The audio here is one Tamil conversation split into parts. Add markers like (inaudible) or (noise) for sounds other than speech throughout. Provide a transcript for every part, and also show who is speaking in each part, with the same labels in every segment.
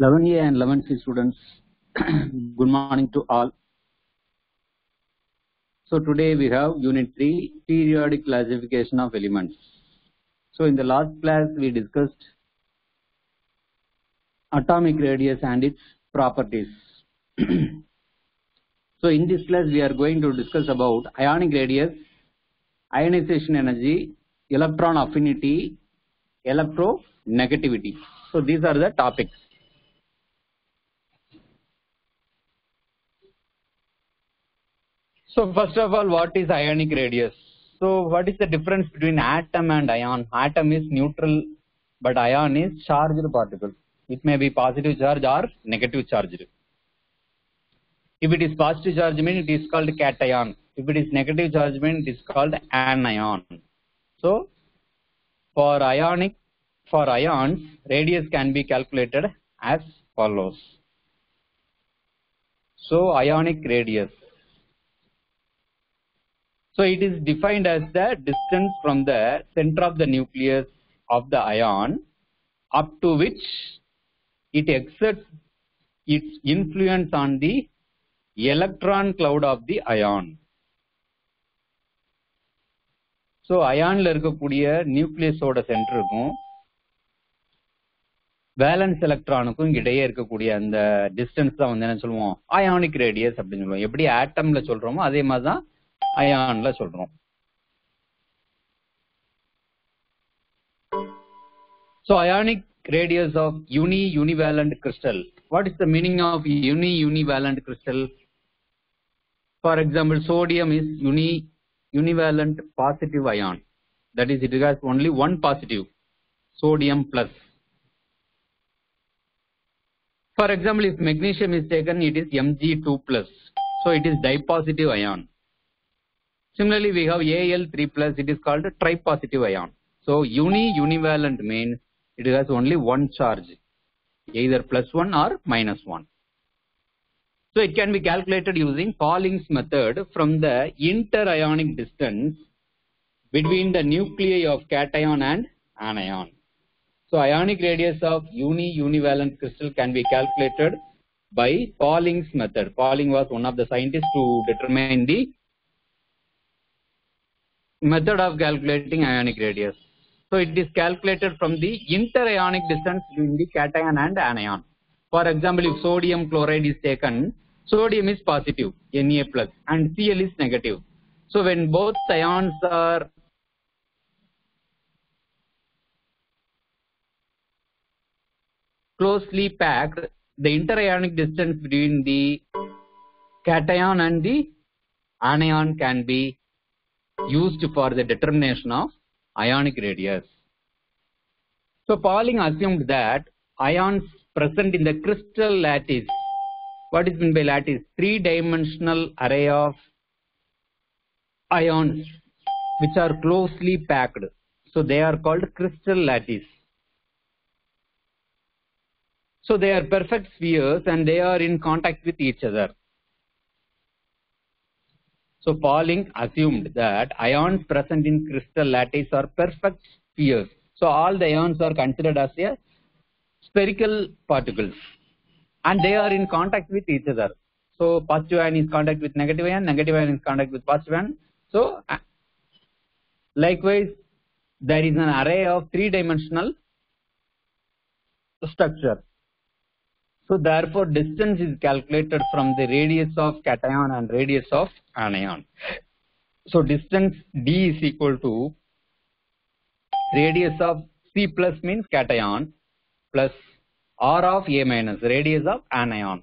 Speaker 1: 11A and 11C students, (clears throat) good morning to all. So today we have unit 3, periodic classification of elements. So in the last class we discussed atomic radius and its properties. (clears throat) so in this class we are going to discuss about ionic radius, ionization energy, electron affinity, electronegativity. So these are the topics. So first of all, what is ionic radius? So what is the difference between atom and ion? Atom is neutral, but ion is charged particle. It may be positive charge or negative charge. If it is positive charge, means it is called cation. If it is negative charge, means it is called anion. So for ionic, for ions, radius can be calculated as follows. So ionic radius. So it is defined as the distance from the center of the nucleus of the ion up to which it exerts its influence on the electron cloud of the ion. So அயான்ல இருக்கக்கூடிய நியூக்ளியஸோட சென்டருக்கும் வேலன்ஸ் எலக்ட்ரானுக்கும் இடையே இருக்கக்கூடிய அந்த டிஸ்டன்ஸ் தான் வந்து என்ன சொல்லுவோம் அயானிக் ரேடியஸ் அப்படின்னு சொல்லுவோம் எப்படி ஆட்டம்ல சொல்றோமோ அதே மாதிரி தான் அயான்ல சொல்றோம் So ionic radius of uni univalent crystal. What is the meaning of uni univalent crystal? For example, sodium is uni univalent positive ion. That is, it has only one positive, sodium plus. For example, if magnesium is taken, it is Mg2 plus. So it is dipositive ion. Similarly, we have Al3 plus, it is called a tripositive ion. So uni univalent means it has only one charge, either plus 1 or minus 1. So it can be calculated using Pauling's method from the interionic distance between the nuclei of cation and anion. So ionic radius of uni univalent crystal can be calculated by Pauling's method. Pauling was one of the scientists to determine the method of calculating ionic radius. So it is calculated from the interionic distance between the cation and anion. For example, if sodium chloride is taken, sodium is positive, Na plus, and Cl is negative. So when both ions are closely packed, the interionic distance between the cation and the anion can be used for the determination of ionic radius. So Pauling assumed that ions present in the crystal lattice, what is meant by lattice? Three-dimensional array of ions which are closely packed. So they are called crystal lattice. So they are perfect spheres and they are in contact with each other. So Pauling assumed that ions present in crystal lattice are perfect spheres. So all the ions are considered as a spherical particles and they are in contact with each other. So positive ion is contact with negative ion, negative ion is contact with positive ion. So likewise there is an array of three dimensional structure. So therefore distance is calculated from the radius of cation and radius of anion. So distance d is equal to radius of C plus means cation plus R of A minus radius of anion.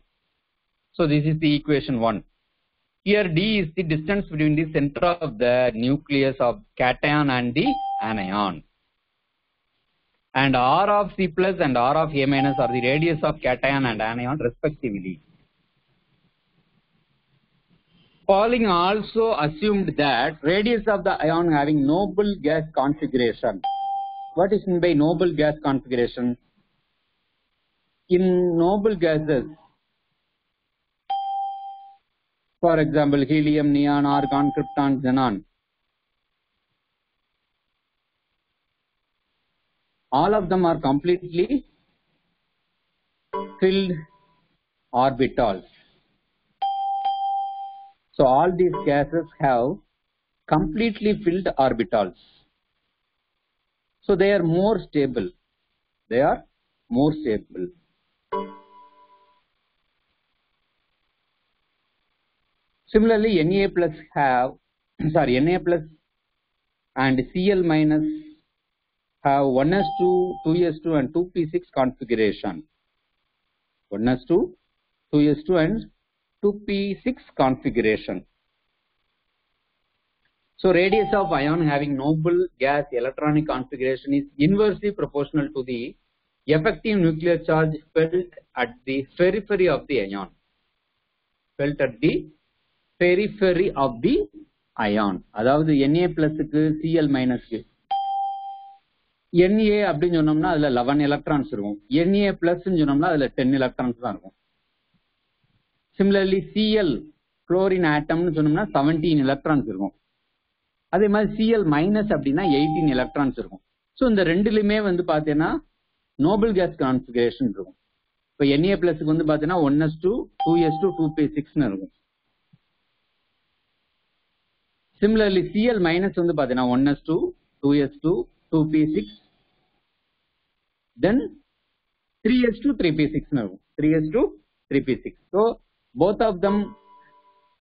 Speaker 1: So this is the equation 1. Here d is the distance between the center of the nucleus of cation and the anion and R of C plus and R of A minus are the radius of cation and anion respectively. Pauling also assumed that radius of the ion having noble gas configuration. What is meant by noble gas configuration? In noble gases, for example, helium, neon, argon, krypton, xenon, all of them are completely filled orbitals. So all these gases have completely filled orbitals. So they are more stable. They are more stable. Similarly, Na plus have, (coughs) sorry, Na plus and Cl minus have 1s2, 2s2 and 2p6 configuration. 1s2, 2s2 and 2p6 configuration. So radius of ion having noble gas electronic configuration is inversely proportional to the effective nuclear charge felt at the periphery of the ion. Felt at the periphery of the ion. அதாவது Na பிளஸுக்கு Cl மைனஸ்க்கு NA அப்படின்னு சொன்னோம்னா அதுல 11 எலக்ட்ரான்ஸ் இருக்கும். என்ஏ பிளஸ் சொன்னோம்னா அதுல 10 எலக்ட்ரான்ஸ் தான் இருக்கும். சிமிலர்லி சிஎல் குளோரின் ஆட்டம்னு சொன்னோம்னா 17 எலக்ட்ரான்ஸ் இருக்கும். அதே மாதிரி சிஎல் மைனஸ் அப்படின்னா எயிட்டீன் எலக்ட்ரான்ஸ் இருக்கும். ஸோ இந்த ரெண்டுலையுமே வந்து பார்த்தீங்கன்னா நோபல் கேஸ் கான்ஃபிகரேஷன் இருக்கும். இப்போ என்ஏ பிளஸ்க்கு வந்து பார்த்தீங்கன்னா one S two two S two two P சிக்ஸ்னு இருக்கும். சிமிலர்லி சிஎல் மைனஸ் வந்து பார்த்தீங்கன்னா one S two two S two two P six then 3s2 3p6 now. 3s2 3p6 so both of them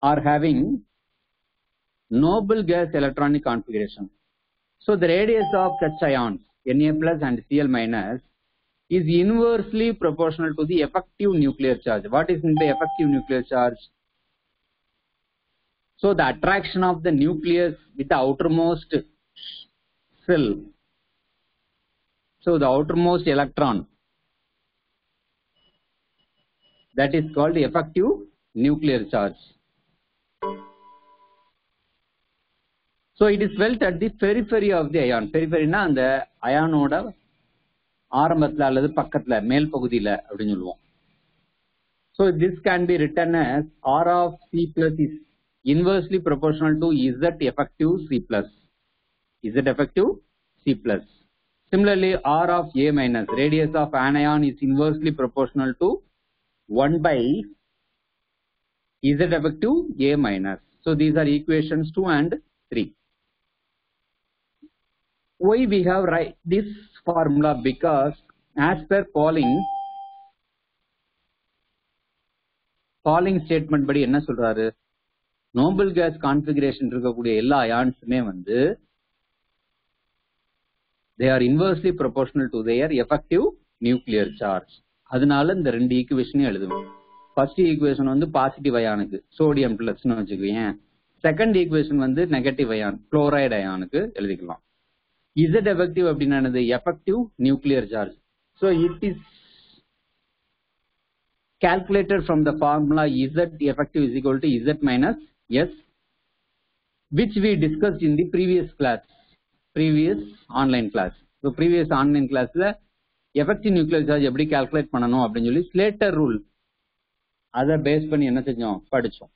Speaker 1: are having noble gas electronic configuration. So the radius of such ions na plus and cl minus is inversely proportional to the effective nuclear charge. What is the effective nuclear charge? So the attraction of the nucleus with the outermost cell So the outermost electron. That is called the effective nuclear charge. So it is felt at the periphery of the ion. Peripheryனா அந்த அயானோட ஆரம்பத்துல அல்லது பக்கத்துல மேல் பகுதியில அப்படின்னு சொல்லுவோம். So this can be written as R of C plus is inversely proportional to Z effective C plus. Z effective C plus. Similarly, R of A minus, radius of anion is inversely proportional to 1 by Z effective A minus. So these are equations 2 and 3 why we have write this formula because as per Pauling Pauling statement படி என்ன சொல்றாரு நோபல் கேஸ் கான்பிகரேஷன் இருக்கக்கூடிய எல்லா அயான்ஸுமே வந்து they are inversely proportional to their effective nuclear charge அதனால இந்த ரெண்டு ஈக்குவேஷனையும் எழுதுவேன். ஃபர்ஸ்ட் ஈக்குவேஷன் வந்து பாசிட்டிவ் அயானுக்கு சோடியம் பிளஸ்னு வச்சுக்குவேன். செகண்ட் ஈக்குவேஷன் வந்து நெகட்டிவ் அயான் குளோரைடு அயானுக்கு எழுதிக்கலாம். இசட் எஃபெக்டிவ் அப்படின்னா effective nuclear charge so it is is calculated from the formula Z effective is equal to Z minus S which we discussed in the previous class, previous online class இப்போ ப்ரீவியஸ் ஆன்லைன் classல எஃபெக்டிவ் நியூக்ளியர் சார்ஜ் எப்படி கால்குலேட் பண்ணணும் அப்படின்னு சொல்லி ஸ்லேட்டர் ரூல் அதை பேஸ் பண்ணி என்ன செஞ்சோம்? படிச்சோம்.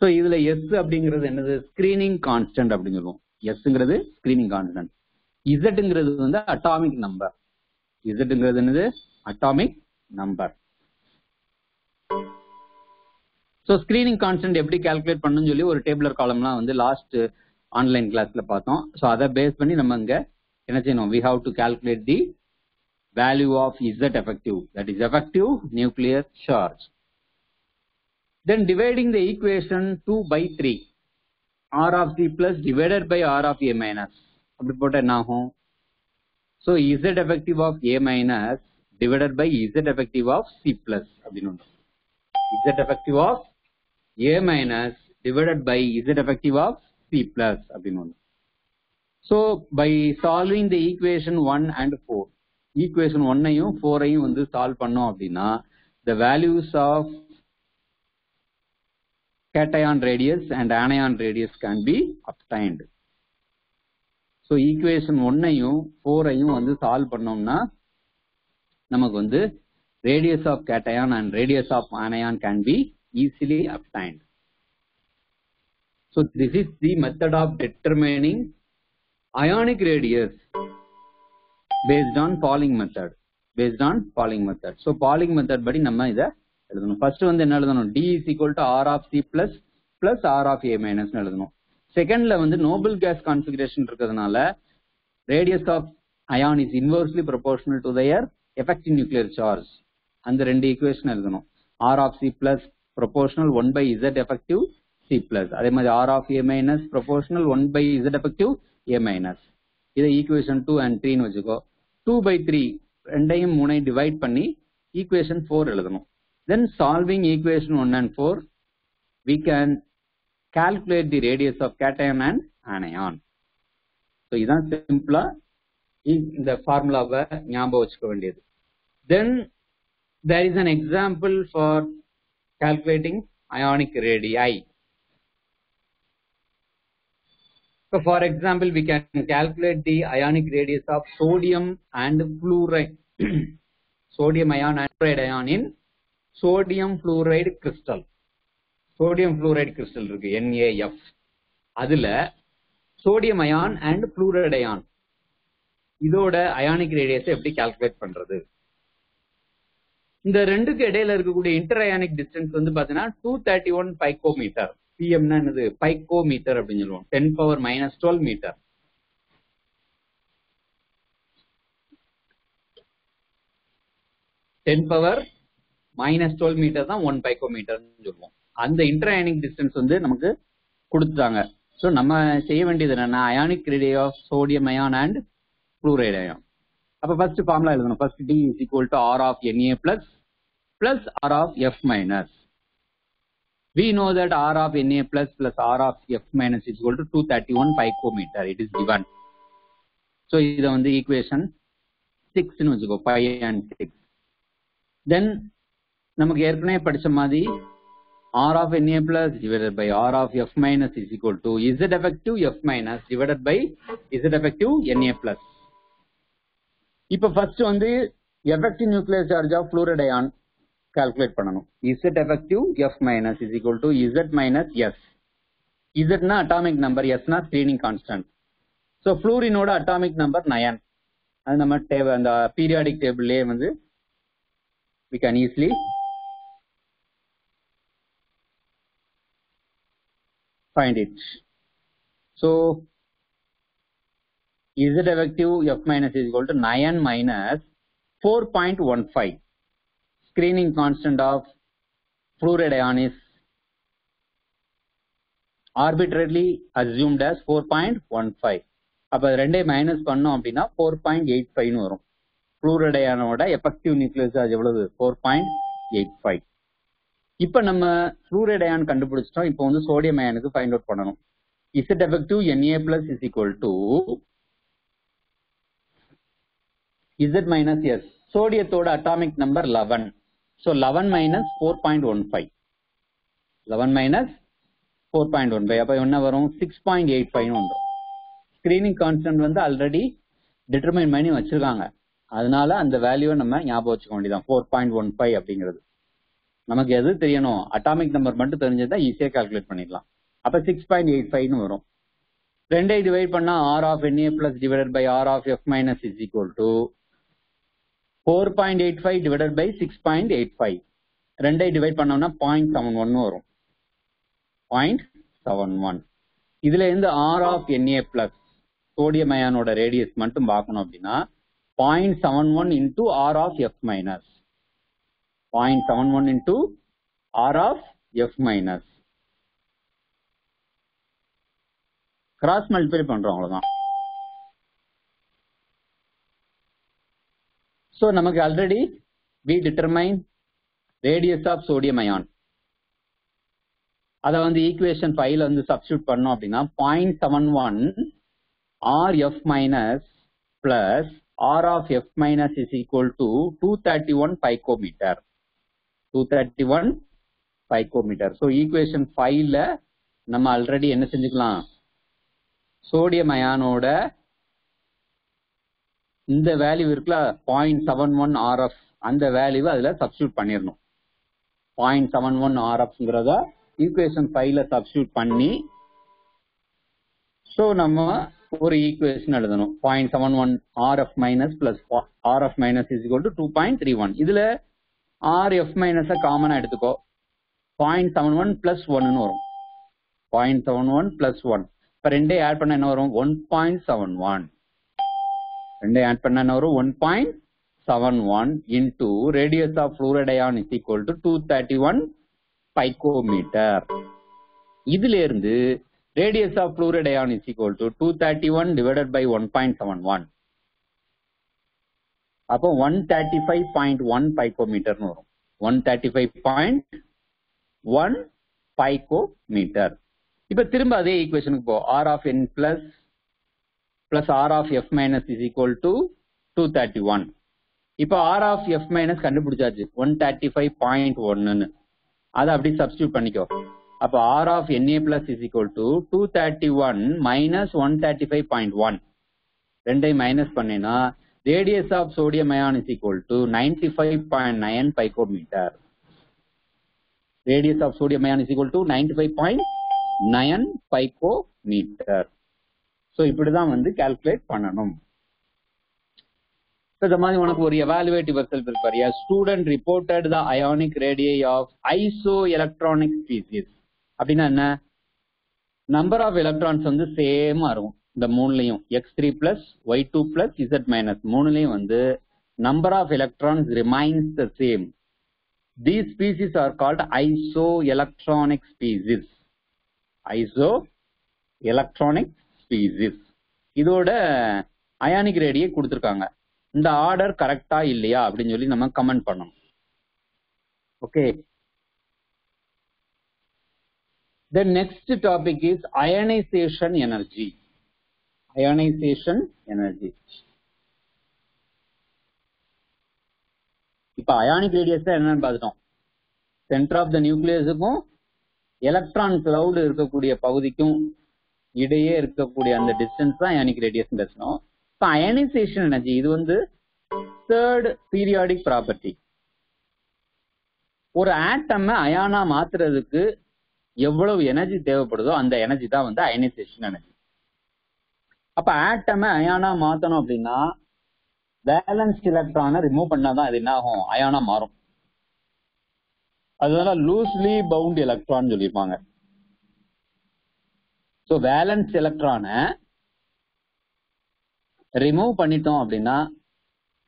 Speaker 1: ஸோ இதுல எஸ் அப்படிங்கிறது என்னது? ஸ்கிரீனிங் கான்ஸ்டன்ட் அப்படின்னு சொல்லுவோம். எஸ்ங்கிறது ஸ்கிரீனிங் கான்ஸ்டன்ட் இசட்ங்கிறது வந்து அட்டாமிக் நம்பர் இசட்ங்கிறது என்னது? Atomic number so screening constant எப்படி கால்குலேட் பண்ணுன்னு சொல்லி ஒரு டேபிளர் காலம்லாம் வந்து லாஸ்ட் ஆன்லைன் கிளாஸ்ல பார்த்தோம். ஸோ அதை பேஸ் பண்ணி நம்ம இங்க என்ன செய்யணும்? We have to calculate the value of Z effective that is effective nuclear charge then dividing the equation two by three R of C plus divided by R of A minus. அப்படி போட்டா என்ன ஆகும்? So Z effective of A minus divided by Z effective of C plus அப்படின்னு ஒன்று Z effective of A minus divided by Z effective of C plus அப்படின்னு ஒன்று so by solving the equation one and four equation ஒன்னையும் ஃபோரையும் வந்து சால்வ் பண்ணோம் அப்படின்னா the values of cation radius and anion radius can be obtained so equation ஒன்னையும் ஃபோரையும் வந்து சால்வ் பண்ணோம்னா நமக்கு வந்து radius of cation and radius of anion can be easily obtained so this is the method of determining ionic radius based on Pauling method based on Pauling method. So Pauling method படி நம்ம இத எழுதணும். ஃபர்ஸ்ட் வந்து என்ன எழுதணும்? D is equal to r of c plus plus r of a minus எழுதணும். செகண்ட்ல வந்து நோபல் கேஸ் கான்ஃபிகரேஷன் இருக்கிறதுனால radius of ion is inversely proportional to their effective nuclear charge அந்த ரெண்டு ஈக்குவேஷன் எழுதணும். R of C plus proportional one by Z effective C plus அதே மாதிரி R of A minus proportional one by Z effective A minus இதை ஈக்குவேஷன் டூ அண்ட் த்ரீன்னு வச்சுக்கோ. டூ பை த்ரீ ரெண்டையும் மூணையும் டிவைட் பண்ணி ஈக்குவேஷன் ஃபோர் எழுதணும். Then solving equation one and four we can calculate the radius of cation and anion. So இதான் சிம்பிளா இந்த ஃபார்முலாவை ஞாபகம் வச்சுக்க வேண்டியது. Then there is an example for calculating ionic radii. So for example, we can calculate the ionic radius of sodium and fluoride, sodium ion and fluoride ion in sodium fluoride crystal. Sodium fluoride crystal இருக்கு NaF அதுல sodium ion and fluoride ion இதோட அயானிக் ரேடியஸை எப்படி கால்குலேட் பண்றது இந்த ரெண்டுக்கு இடையில இருக்கக்கூடிய இன்டர் அயானிக் டிஸ்டன்ஸ் வந்து பாத்தீங்கன்னா டூ தேர்ட்டி ஒன் பைக்கோமீட்டர் பிஎம்னா என்னது? பைக்கோமீட்டர் அப்படின்னு சொல்லுவோம். Ten power minus twelve metre ten power minus twelve metre தான் ஒன் பைக்கோமீட்டர்னு சொல்லுவோம். அந்த இன்டர் டிஸ்டன்ஸ் வந்து நமக்கு கொடுத்துட்டாங்க. ஸோ நம்ம செய்ய வேண்டியது என்னன்னா ionic radii of sodium ion and fluoride ion அப்போ ஃபர்ஸ்ட் ஃபார்முலா எழுதணும். First D is equal to R of NA plus plus R of F minus we know that r of na plus plus r of f minus is equal to 231 picometer it is given so இத வந்து equation 6 னு வச்சுக்கோ 5 and 6 then நமக்கு ஏற்கனவே படிச்ச மாதிரி r of na plus divided by r of f minus is equal to z effective f minus divided by z effective na plus இப்ப ஃபர்ஸ்ட் வந்து effective nuclear charge of fluoride ion Calculate பண்ணணும் z effective f minus is equal to z minus s z னா atomic number s னா screening constant so fluorine atomic number 9 அது நம்ம டேபிள் அந்த பீரியாடிக் டேபிள்லயே வந்து we can easily find it so z effective f minus is equal to 9 minus 4.15 screening constant of fluoride ion is arbitrarily assumed as 4.15 அப்ப ரெண்டே மைனஸ் பண்ணோம் அப்படின்னா ஃபோர் பாயிண்ட் எயிட் ஃபைவ்னு வரும். ஃப்ளூரடையானோட எஃபெக்டிவ் நியூக்ளியஸ் சார்ஜ் எவ்வளவு? ஃபோர் பாயிண்ட் எயிட் ஃபைவ் இப்ப நம்ம ஃப்ளூரடையான் கண்டுபிடிச்சிட்டோம். இப்போ வந்து சோடியம் அயானுக்கு ஃபைண்ட் அவுட் பண்ணணும். Z effective NA plus is equal to Z minus S சோடியத்தோட atomic number eleven so eleven minus four point one five eleven minus four point one அப்போ என்ன வரும்? சிக்ஸ் பாயிண்ட் எயிட் ஃபைவ்னு வந்துடும் ஸ்கிரீனிங் கான்ஸ்டன்ட் வந்து ஆல்ரெடி டிட்டர்மைன் பண்ணி வச்சிருக்காங்க. அதனால அந்த வேல்யூவை நம்ம ஞாபகம் வச்சுக்க வேண்டியதான் ஃபோர் பாயிண்ட் ஒன் ஃபைவ் அப்படிங்கிறது. நமக்கு எது தெரியணும்? அட்டாமிக் நம்பர் மட்டும் தெரிஞ்சதா ஈஸியா கால்குலேட் பண்ணிடலாம். அப்ப சிக்ஸ் பாயிண்ட் எயிட் ஃபைவ்னு வரும். ரெண்டை டிவைட் பண்ணா R of NA plus divided by R of F minus is equal to four point eight five divided by six point eight five ரெண்டை டிவைட் பண்ணோம்னா பாயிண்ட் செவன் ஒன் வரும். பாயிண்ட் செவன் ஒன் இதுல இருந்து R of NA plus sodium அயானோட radius மட்டும் பார்க்கணும் அப்படின்னா point seven one into R of F minus point seven one into R of F minus cross multiply பண்றோம் அவ்வளவுதான். ஸோ நமக்கு already we determine radius of sodium ion அதை வந்து ஈக்குவேஷன் ஃபைவ்ல வந்து சப்ஸ்டியூட் பண்ணோம் அப்படின்னா point seven one R F minus plus R of F minus is equal to two thirty one picometre two thirty one picometre so equation ஃபைவ்ல நம்ம ஆல்ரெடி என்ன செஞ்சுக்கலாம்? சோடியம் அயானோட இந்த வேல்யூ இருக்குல்ல பாயிண்ட் செவன் ஒன் ஆர்எஃப் அந்த வேல்யூவை அதுல சப்ஸ்டியூட் பண்ணிடணும் பாயிண்ட் செவன் ஒன் ஆர்எஃப்ங்கிறத ஈக்குவேஷன் ஃபைவ்ல சப்ஸ்டியூட் பண்ணி ஸோ நம்ம ஒரு ஈக்குவேஷன் எழுதணும். Point seven one R F minus plus R F minus is equal to two point three one இதுல ஆர் எஃப் மைனஸை காமனாக எடுத்துக்கோ. பாயிண்ட் செவன் ஒன் பிளஸ் ஒன்னு வரும். Point seven one plus one இப்போ ரெண்டே ஆட் பண்ண என்ன வரும்? ஒன் பாயிண்ட் செவன் ஒன் ரெண்டே ஆட் பண்ண வரும் one point seven one into radius of fluoride ion is equal two thirty one picometre இதுல இருந்து radius of fluoride ion is equal two thirty one divided by one point seven one அப்போ one thirty five point one பைக்கோமீட்டர்னு வரும். One thirty five point one picometre இப்ப திரும்ப அதே ஈக்குவேஷனுக்கு போ. R of N plus plus R of F minus is equal to two thirty one இப்போ ஆர் ஆஃப் எஃப் மைனஸ் கண்டுபிடிச்சாச்சு. ஒன் தேர்ட்டி ஃபைவ் பாயிண்ட் ஒன்னு அதை அப்படி சப்ஸ்டியூட் பண்ணிக்கோ. அப்போ R of NA plus is equal to two thirty one minus one thirty five point one ரெண்டையும் மைனஸ் பண்ணேன்னா radius of sodium ion is equal to ninety five point nine picometre radius of sodium ion five point to 95.9 picometer. So இப்படிதான் வந்து கால்குலேட் பண்ணணும் இந்த மாதிரி உனக்கு ஒரு எவாலுவேட்டிவ் ரிசல்ட் இருப்பாரு student reported the ionic radii of isoelectronic species அப்படின்னா என்ன நம்பர் ஆஃப் எலக்ட்ரான்ஸ் வந்து சேமா இருக்கும் இந்த மூணுலையும் X three plus Y two plus Z minus மூணுலையும் வந்து number of electrons remains the same these species are called isoelectronic species isoelectronic species இதோட அயானிக் ரேடியை கொடுத்துருக்காங்க. இந்த ஆர்டர் கரெக்டா இல்லையா? அப்படின்னு சொல்லி நம்ம கமெண்ட் பண்ணணும். Okay the next topic is ionisation energy ionisation energy இப்ப அயானிக் ரேடியஸ் என்னன்னு பார்த்துட்டோம். சென்டர் ஆஃப் த நியூக்ளியஸுக்கும் எலக்ட்ரான் கிளவுட் இருக்கக்கூடிய பகுதிக்கும் இடையே இருக்கக்கூடிய அந்த டிஸ்டன்ஸ் தான் அயனிக் ரேடியஸ் பேசணும் இப்போ அயனைசேஷன் எனர்ஜி இது வந்து தேர்ட் பீரியாடிக் ப்ராப்பர்ட்டி ஒரு ஆட்டம் அயானா மாத்துறதுக்கு எவ்வளவு எனர்ஜி தேவைப்படுதோ அந்த எனர்ஜி தான் வந்து அயனைசேஷன் எனர்ஜி அப்ப ஆட்டம் அயானா மாத்தணும் அப்படின்னா பேலன்ஸ்ட் எலக்ட்ரானை ரிமூவ் பண்ணாதான் அது என்ன ஆகும் அயானா மாறும். அதனால லூஸ்லி பவுண்ட் எலக்ட்ரான் சொல்லியிருப்பாங்க. ஸோ வேலன்ஸ் எலக்ட்ரானை ரிமூவ் பண்ணிட்டோம் அப்படின்னா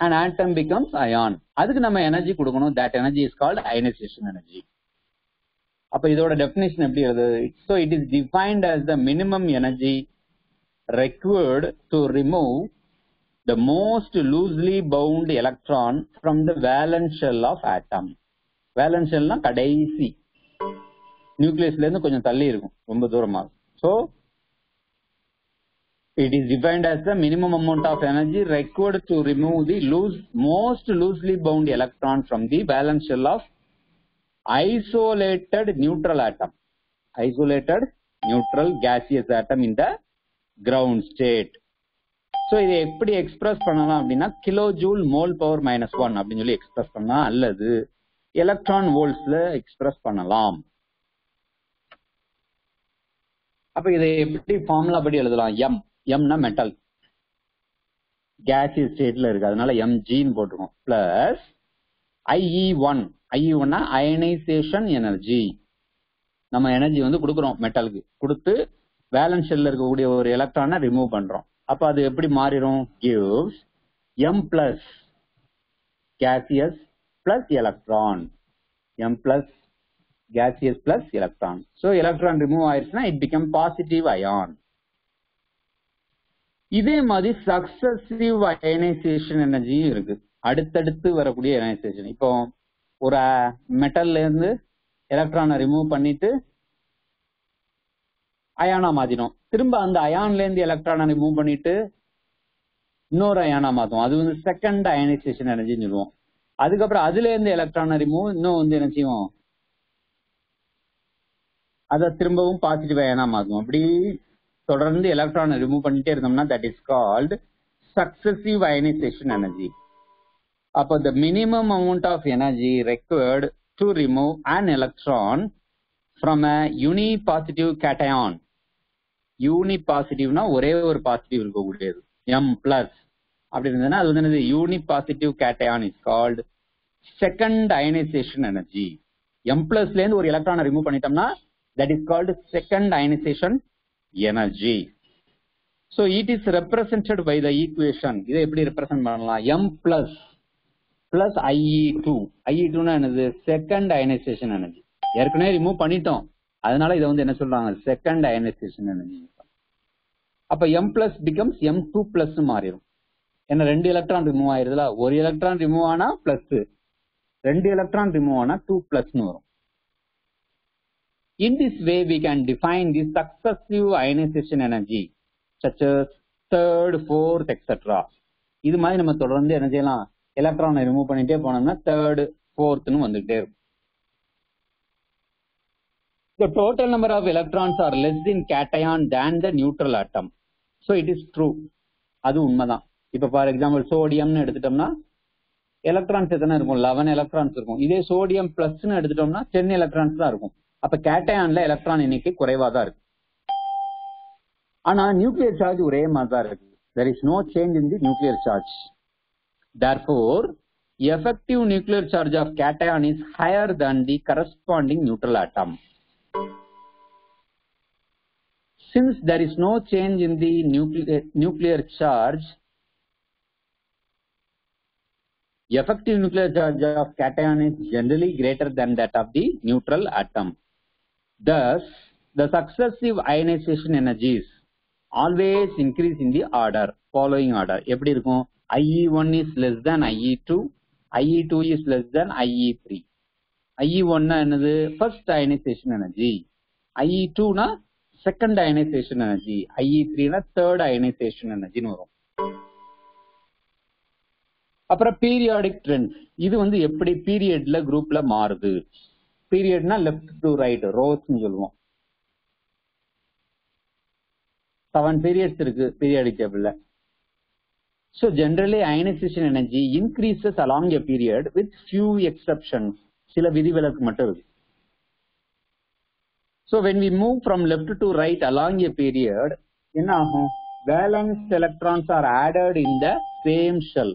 Speaker 1: அண்ட் ஆட்டம் பிகம்ஸ் அயான் அதுக்கு நம்ம எனர்ஜி கொடுக்கணும். That energy is called ionisation energy அப்ப இதோட டெபினேஷன் எப்படி வருது so it is defined as the minimum energy required to remove the most loosely bound electron from the valence of atom atom. valence கடைசி. நியூக்ளியஸ்ல இருந்து கொஞ்சம் தள்ளி இருக்கும். ரொம்ப தூரமாக so it is defined as the minimum amount of energy required to remove the loose most loosely bound electron from the valence shell of isolated neutral atom isolated neutral gaseous atom in the ground state so இதை எப்படி எக்ஸ்பிரஸ் பண்ணலாம் அப்படின்னா kilo joule mole power minus one அப்படின்னு சொல்லி எக்ஸ்பிரஸ் பண்ணலாம் அல்லது எலக்ட்ரான் வோல்ட்ஸ்ல எக்ஸ்பிரஸ் பண்ணலாம் அப்ப இதை எப்படி ஃபார்முலா படி எழுதலாம்? எம் எம்னா மெட்டல் கேசியஸ் ஸ்டேட்ல இருக்கு. அதனால எம்ஜின்னு போட்டுருக்கோம். பிளஸ் ஐஇ ஒன் ஐஇ ஒன்னா அயனைசேஷன் எனர்ஜி நம்ம எனர்ஜி வந்து கொடுக்குறோம் மெட்டலுக்கு கொடுத்து வேலன்ஸ் ஷெல்ல இருக்கக்கூடிய ஒரு எலக்ட்ரானை ரிமூவ் பண்றோம். அப்ப அது எப்படி மாறிடும்? Gives M plus gaseous plus electron M plus gaseous plus electron. So electron remove ஆயிருச்சுன்னா it become positive ion. இதே மாதிரி சக்சசிவ் அயனைசேஷன் எனர்ஜியும் இருக்கு. அடுத்தடுத்து வரக்கூடிய அயனைசேஷன் இப்போ ஒரு மெட்டல்ல இருந்து எலக்ட்ரானை ரிமூவ் பண்ணிட்டு அயானா மாத்தினோம் திரும்ப அந்த அயான்ல இருந்து எலக்ட்ரானை ரிமூவ் பண்ணிட்டு இன்னொரு அயானா மாத்தும் அது வந்து செகண்ட் அயனைசேஷன் எனர்ஜின்னு சொல்லுவோம். அதுக்கப்புறம் அதுல இருந்து எலக்ட்ரானை ரிமூவ் இன்னும் வந்து என்ன செய்வோம்? அதை திரும்பவும் பாசிட்டிவ் அயனா மாத்தும் அப்படி தொடர்ந்து எலக்ட்ரானை ரிமூவ் பண்ணிட்டே இருந்தோம்னா that is called successive ionisation energy அப்போ the minimum amount of energy required to remove an electron from a unipositive cation யூனி பாசிட்டிவ்னா ஒரே ஒரு பாசிட்டிவ் இருக்கக்கூடியது. எம் பிளஸ் அப்படி இருந்ததுன்னா அது வந்து என்னது? Unipositive cation is called second ionisation energy M பிளஸ்ல இருந்து ஒரு எலக்ட்ரானை ரிமூவ் பண்ணிட்டோம்னா that is called second ionisation energy so it is represented by the equation இதை எப்படி represent பண்ணலாம்? M plus plus IE two IE டூனா என்னது? செகண்ட் அயனைசேஷன் எனர்ஜி ஏற்கனவே ரிமூவ் பண்ணிட்டோம். அதனால இதை வந்து என்ன சொல்றாங்க? செகண்ட் அயனைசேஷன் எனர்ஜி அப்ப M plus becomes M two plus மாறிடும். ஏன்னா ரெண்டு எலக்ட்ரான் ரிமூவ் ஆயிருதுல? ஒரு எலக்ட்ரான் ரிமூவ் ஆனா பிளஸ் ரெண்டு எலக்ட்ரான் ரிமூவ் ஆனா டூ பிளஸ்னு வரும். In this way, we can define the successive ionization energy, such as third, fourth, etc. இது மாதிரி நம்ம தொடர்ந்து என்ன செய்யலாம் எலக்ட்ரானை ரிமூவ் பண்ணிட்டே போனோம்னா தேர்ட் ஃபோர்த்னு வந்துகிட்டே இருக்கும் The total number of electrons are less in cation than the neutral atom. So it is true. அது உண்மைதான் இப்போ ஃபார் எக்ஸாம்பிள் சோடியம்னு எடுத்துட்டோம்னா எலக்ட்ரான்ஸ் எத்தனை இருக்கும் லெவன் எலக்ட்ரான்ஸ் இருக்கும் இதே சோடியம் பிளஸ்ன்னு எடுத்துட்டோம்னா டென் எலக்ட்ரான்ஸ் தான் இருக்கும் அப்ப கேட்டயான்ல எலக்ட்ரான் எண்ணிக்கை குறைவா தான் இருக்கு ஆனா நியூக்ளியர் சார்ஜ் ஒரே மாதிரி தான் இருக்கு there is no change in the nuclear charge therefore effective nuclear charge of cation is higher than the corresponding neutral atom since there is no change in the nuclear nuclear charge effective nuclear charge of cation is generally greater than that of the neutral atom thus the successive ionization energies always increase in the order following order எப்படி இருக்கும் IE1 is less than IE2 IE2 is less than IE3 IE1 னா என்னது first ionization energy IE2 னா second ionization energy IE3 னா third ionization energy னு வரும் அப்புறம் periodic trend. இது வந்து எப்படி பீரியட்ல குரூப்ல மாறுது பீரியட்னா லெஃப்ட் டு ரைட் ரோஸ்ன்னு சொல்லுவோம் செவன் பீரியட்ஸ் இருக்கு பீரியாடிக் டேபிள்ல so generally ionisation energy increases along a period with few exception சில விதிவிலக்கு மட்டும் இருக்கு so when we move from left to right along a period என்ன ஆகும் valence electrons are added in the same shell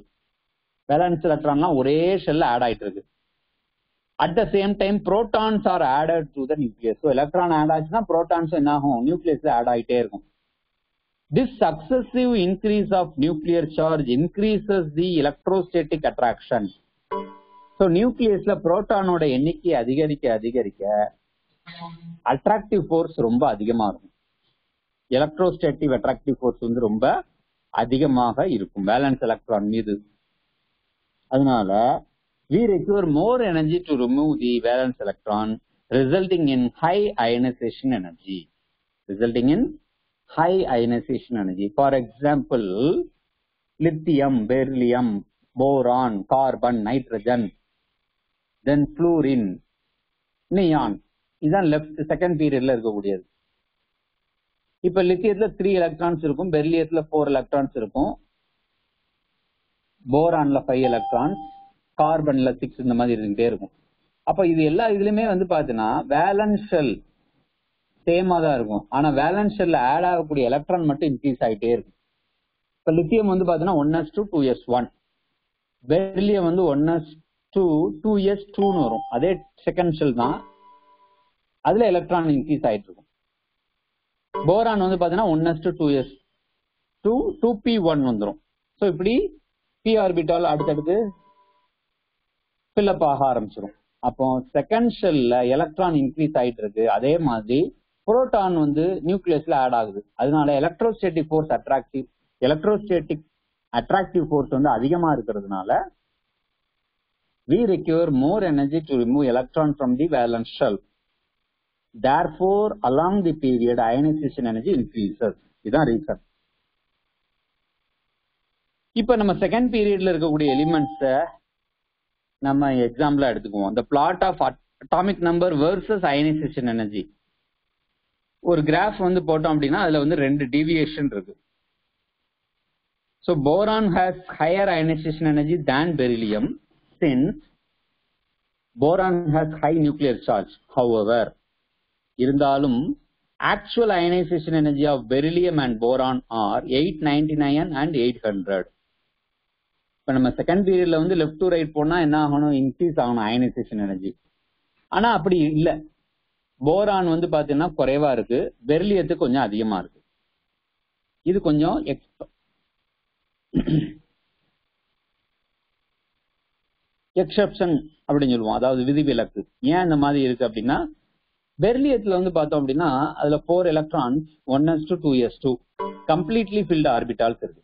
Speaker 1: valence எலக்ட்ரான்லாம் ஒரே ஷெல்ல ஆட் ஆயிட்டு இருக்கு at the same time protons are added to the nucleus so electron add ஆச்சுன்னா புரோட்டான்ஸ் என்ன ஆகும் நியூக்ளியஸ் ஆட் ஆகிட்டே இருக்கும் this successive increase of nuclear charge increases the electrostatic attraction so நியூக்ளியஸ்ல புரோட்டானோட எண்ணிக்கை அதிகரிக்க அதிகரிக்க அட்ராக்டிவ் ஃபோர்ஸ் ரொம்ப அதிகமாக இருக்கும் எலக்ட்ரோஸ்டேட்டிவ் அட்ராக்டிவ் ஃபோர்ஸ் வந்து ரொம்ப அதிகமாக இருக்கும் பேலன்ஸ் எலக்ட்ரான் மீது அதனால we require more energy to remove the valence electron resulting in high ionization energy resulting in high ionization energy. For example, lithium, beryllium, boron, carbon, nitrogen, then fluorine, neon. இதுதான் லெஃப்ட் செகண்ட் பீரியட்ல இருக்கக்கூடியது இப்ப லித்தியத்துல த்ரீ எலக்ட்ரான்ஸ் இருக்கும் பெர்லியத்துல ஃபோர் எலக்ட்ரான்ஸ் இருக்கும் போரான்ல ஃபைவ் எலக்ட்ரான்ஸ் கார்பன்ல சிக்ஸ் இந்த மாதிரி இருந்துகிட்டே இருக்கும். அப்ப இது எல்லா இதுலயுமே வந்து பாத்தீங்கன்னா வேலன்ஸ் ஷெல் சேமா தான் இருக்கும். ஆனா வேலன்ஸ் ஷெல்ல ஆட் ஆகக்கூடிய எலக்ட்ரான் மட்டும் இன்க்ரீஸ் ஆகிட்டே இருக்கும். இப்ப லித்தியம் வந்து பாத்தீங்கன்னா one S two two S one beryllium வந்து one S two two S டூன்னு வரும். அதே செகண்ட் ஷெல் தான். அதுல எலக்ட்ரான் இன்க்ரீஸ் ஆயிட்டு இருக்கும். போரான் வந்து பாத்தீங்கன்னா one S two two S two two P one வந்துடும் ஸோ இப்படி பி ஆர்பிட்டால் அடுத்தடுத்து ஃபில்அப் ஆக ஆரம்பிச்சிடும் அப்போ செகண்ட் ஷெல்ல எலக்ட்ரான் இன்க்ரீஸ் ஆயிட்டு இருக்கு அதே மாதிரி புரோட்டான் வந்து நியூக்ளியஸ்ல ஆட் ஆகுது. அதனால electrostatic force attractive electrostatic attractive force வந்து அதிகமா இருக்கிறதுனால we require more energy to remove electron from the the valence shell. Therefore, along the period ionisation energy increases இதுதான் ரீசன் இப்ப நம்ம செகண்ட் பீரியட்ல இருக்கக்கூடிய எலிமெண்ட்ஸை நம்ம எக்ஸாம்பிளா எடுத்துக்குவோம் இந்த plot of atomic number versus ionisation energy ஒரு கிராஃப் வந்து போட்டோம் அப்படின்னா அதுல வந்து ரெண்டு டிவியேஷன் இருக்கு so boron has higher ionisation energy than beryllium since boron has high nuclear charge however இருந்தாலும் actual ionisation energy of beryllium and boron are eight ninety nine and eight hundred இப்ப நம்ம செகண்ட் பீரியட்ல வந்து லெஃப்ட் டு ரைட் போனா என்ன ஆகணும்? இன்க்ரீஸ் ஆகணும் அயனைசேஷன் எனர்ஜி ஆனா அப்படி இல்ல. போரான் வந்து பாத்தீங்கன்னா குறைவா இருக்கு. பெர்லியத்து கொஞ்சம் அதிகமா இருக்கு. இது கொஞ்சம் எக்ஸப்ஷன் அப்படின்னு சொல்லுவோம். அதாவது விதிவிலக்கு. ஏன் இந்த மாதிரி இருக்கு அப்படின்னா பெர்லியத்துல வந்து பார்த்தோம் அப்படின்னா அதுல four electrons one S two two S two completely filled orbitals இருக்கு.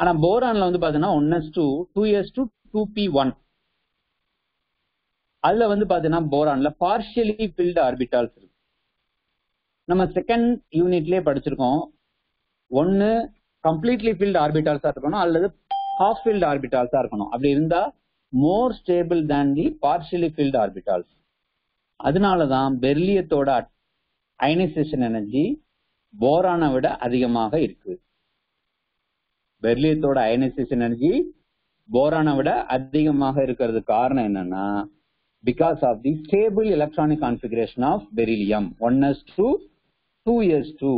Speaker 1: ஆனா போரான்ல வந்து பாத்தீங்கன்னா one S two two S two two P one அதுல வந்து பாத்தீங்கன்னா போரான்ல பார்ஷியலி ஃபில்டு ஆர்பிட்டால்ஸ் இருக்கு. நம்ம செகண்ட் யூனிட்லயே படிச்சிருக்கோம். ஒன்னு கம்ப்ளீட்லி ஃபில்டு ஆர்பிட்டால்ஸா இருக்கணும் அல்லது ஹாஃப் ஃபில்டு ஆர்பிட்டால்ஸா இருக்கணும். அப்படி இருந்தா more stable than the partially filled orbitals அதனாலதான் பெர்லியத்தோட அயனைசேஷன் எனர்ஜி போரானை விட அதிகமாக இருக்கு. பெர்லியத்தோட அயனைசேஷன் எனர்ஜி போரானை விட அதிகமாக இருக்கிறது காரணம் என்னன்னா because of the stable electronic configuration of beryllium one s two two s two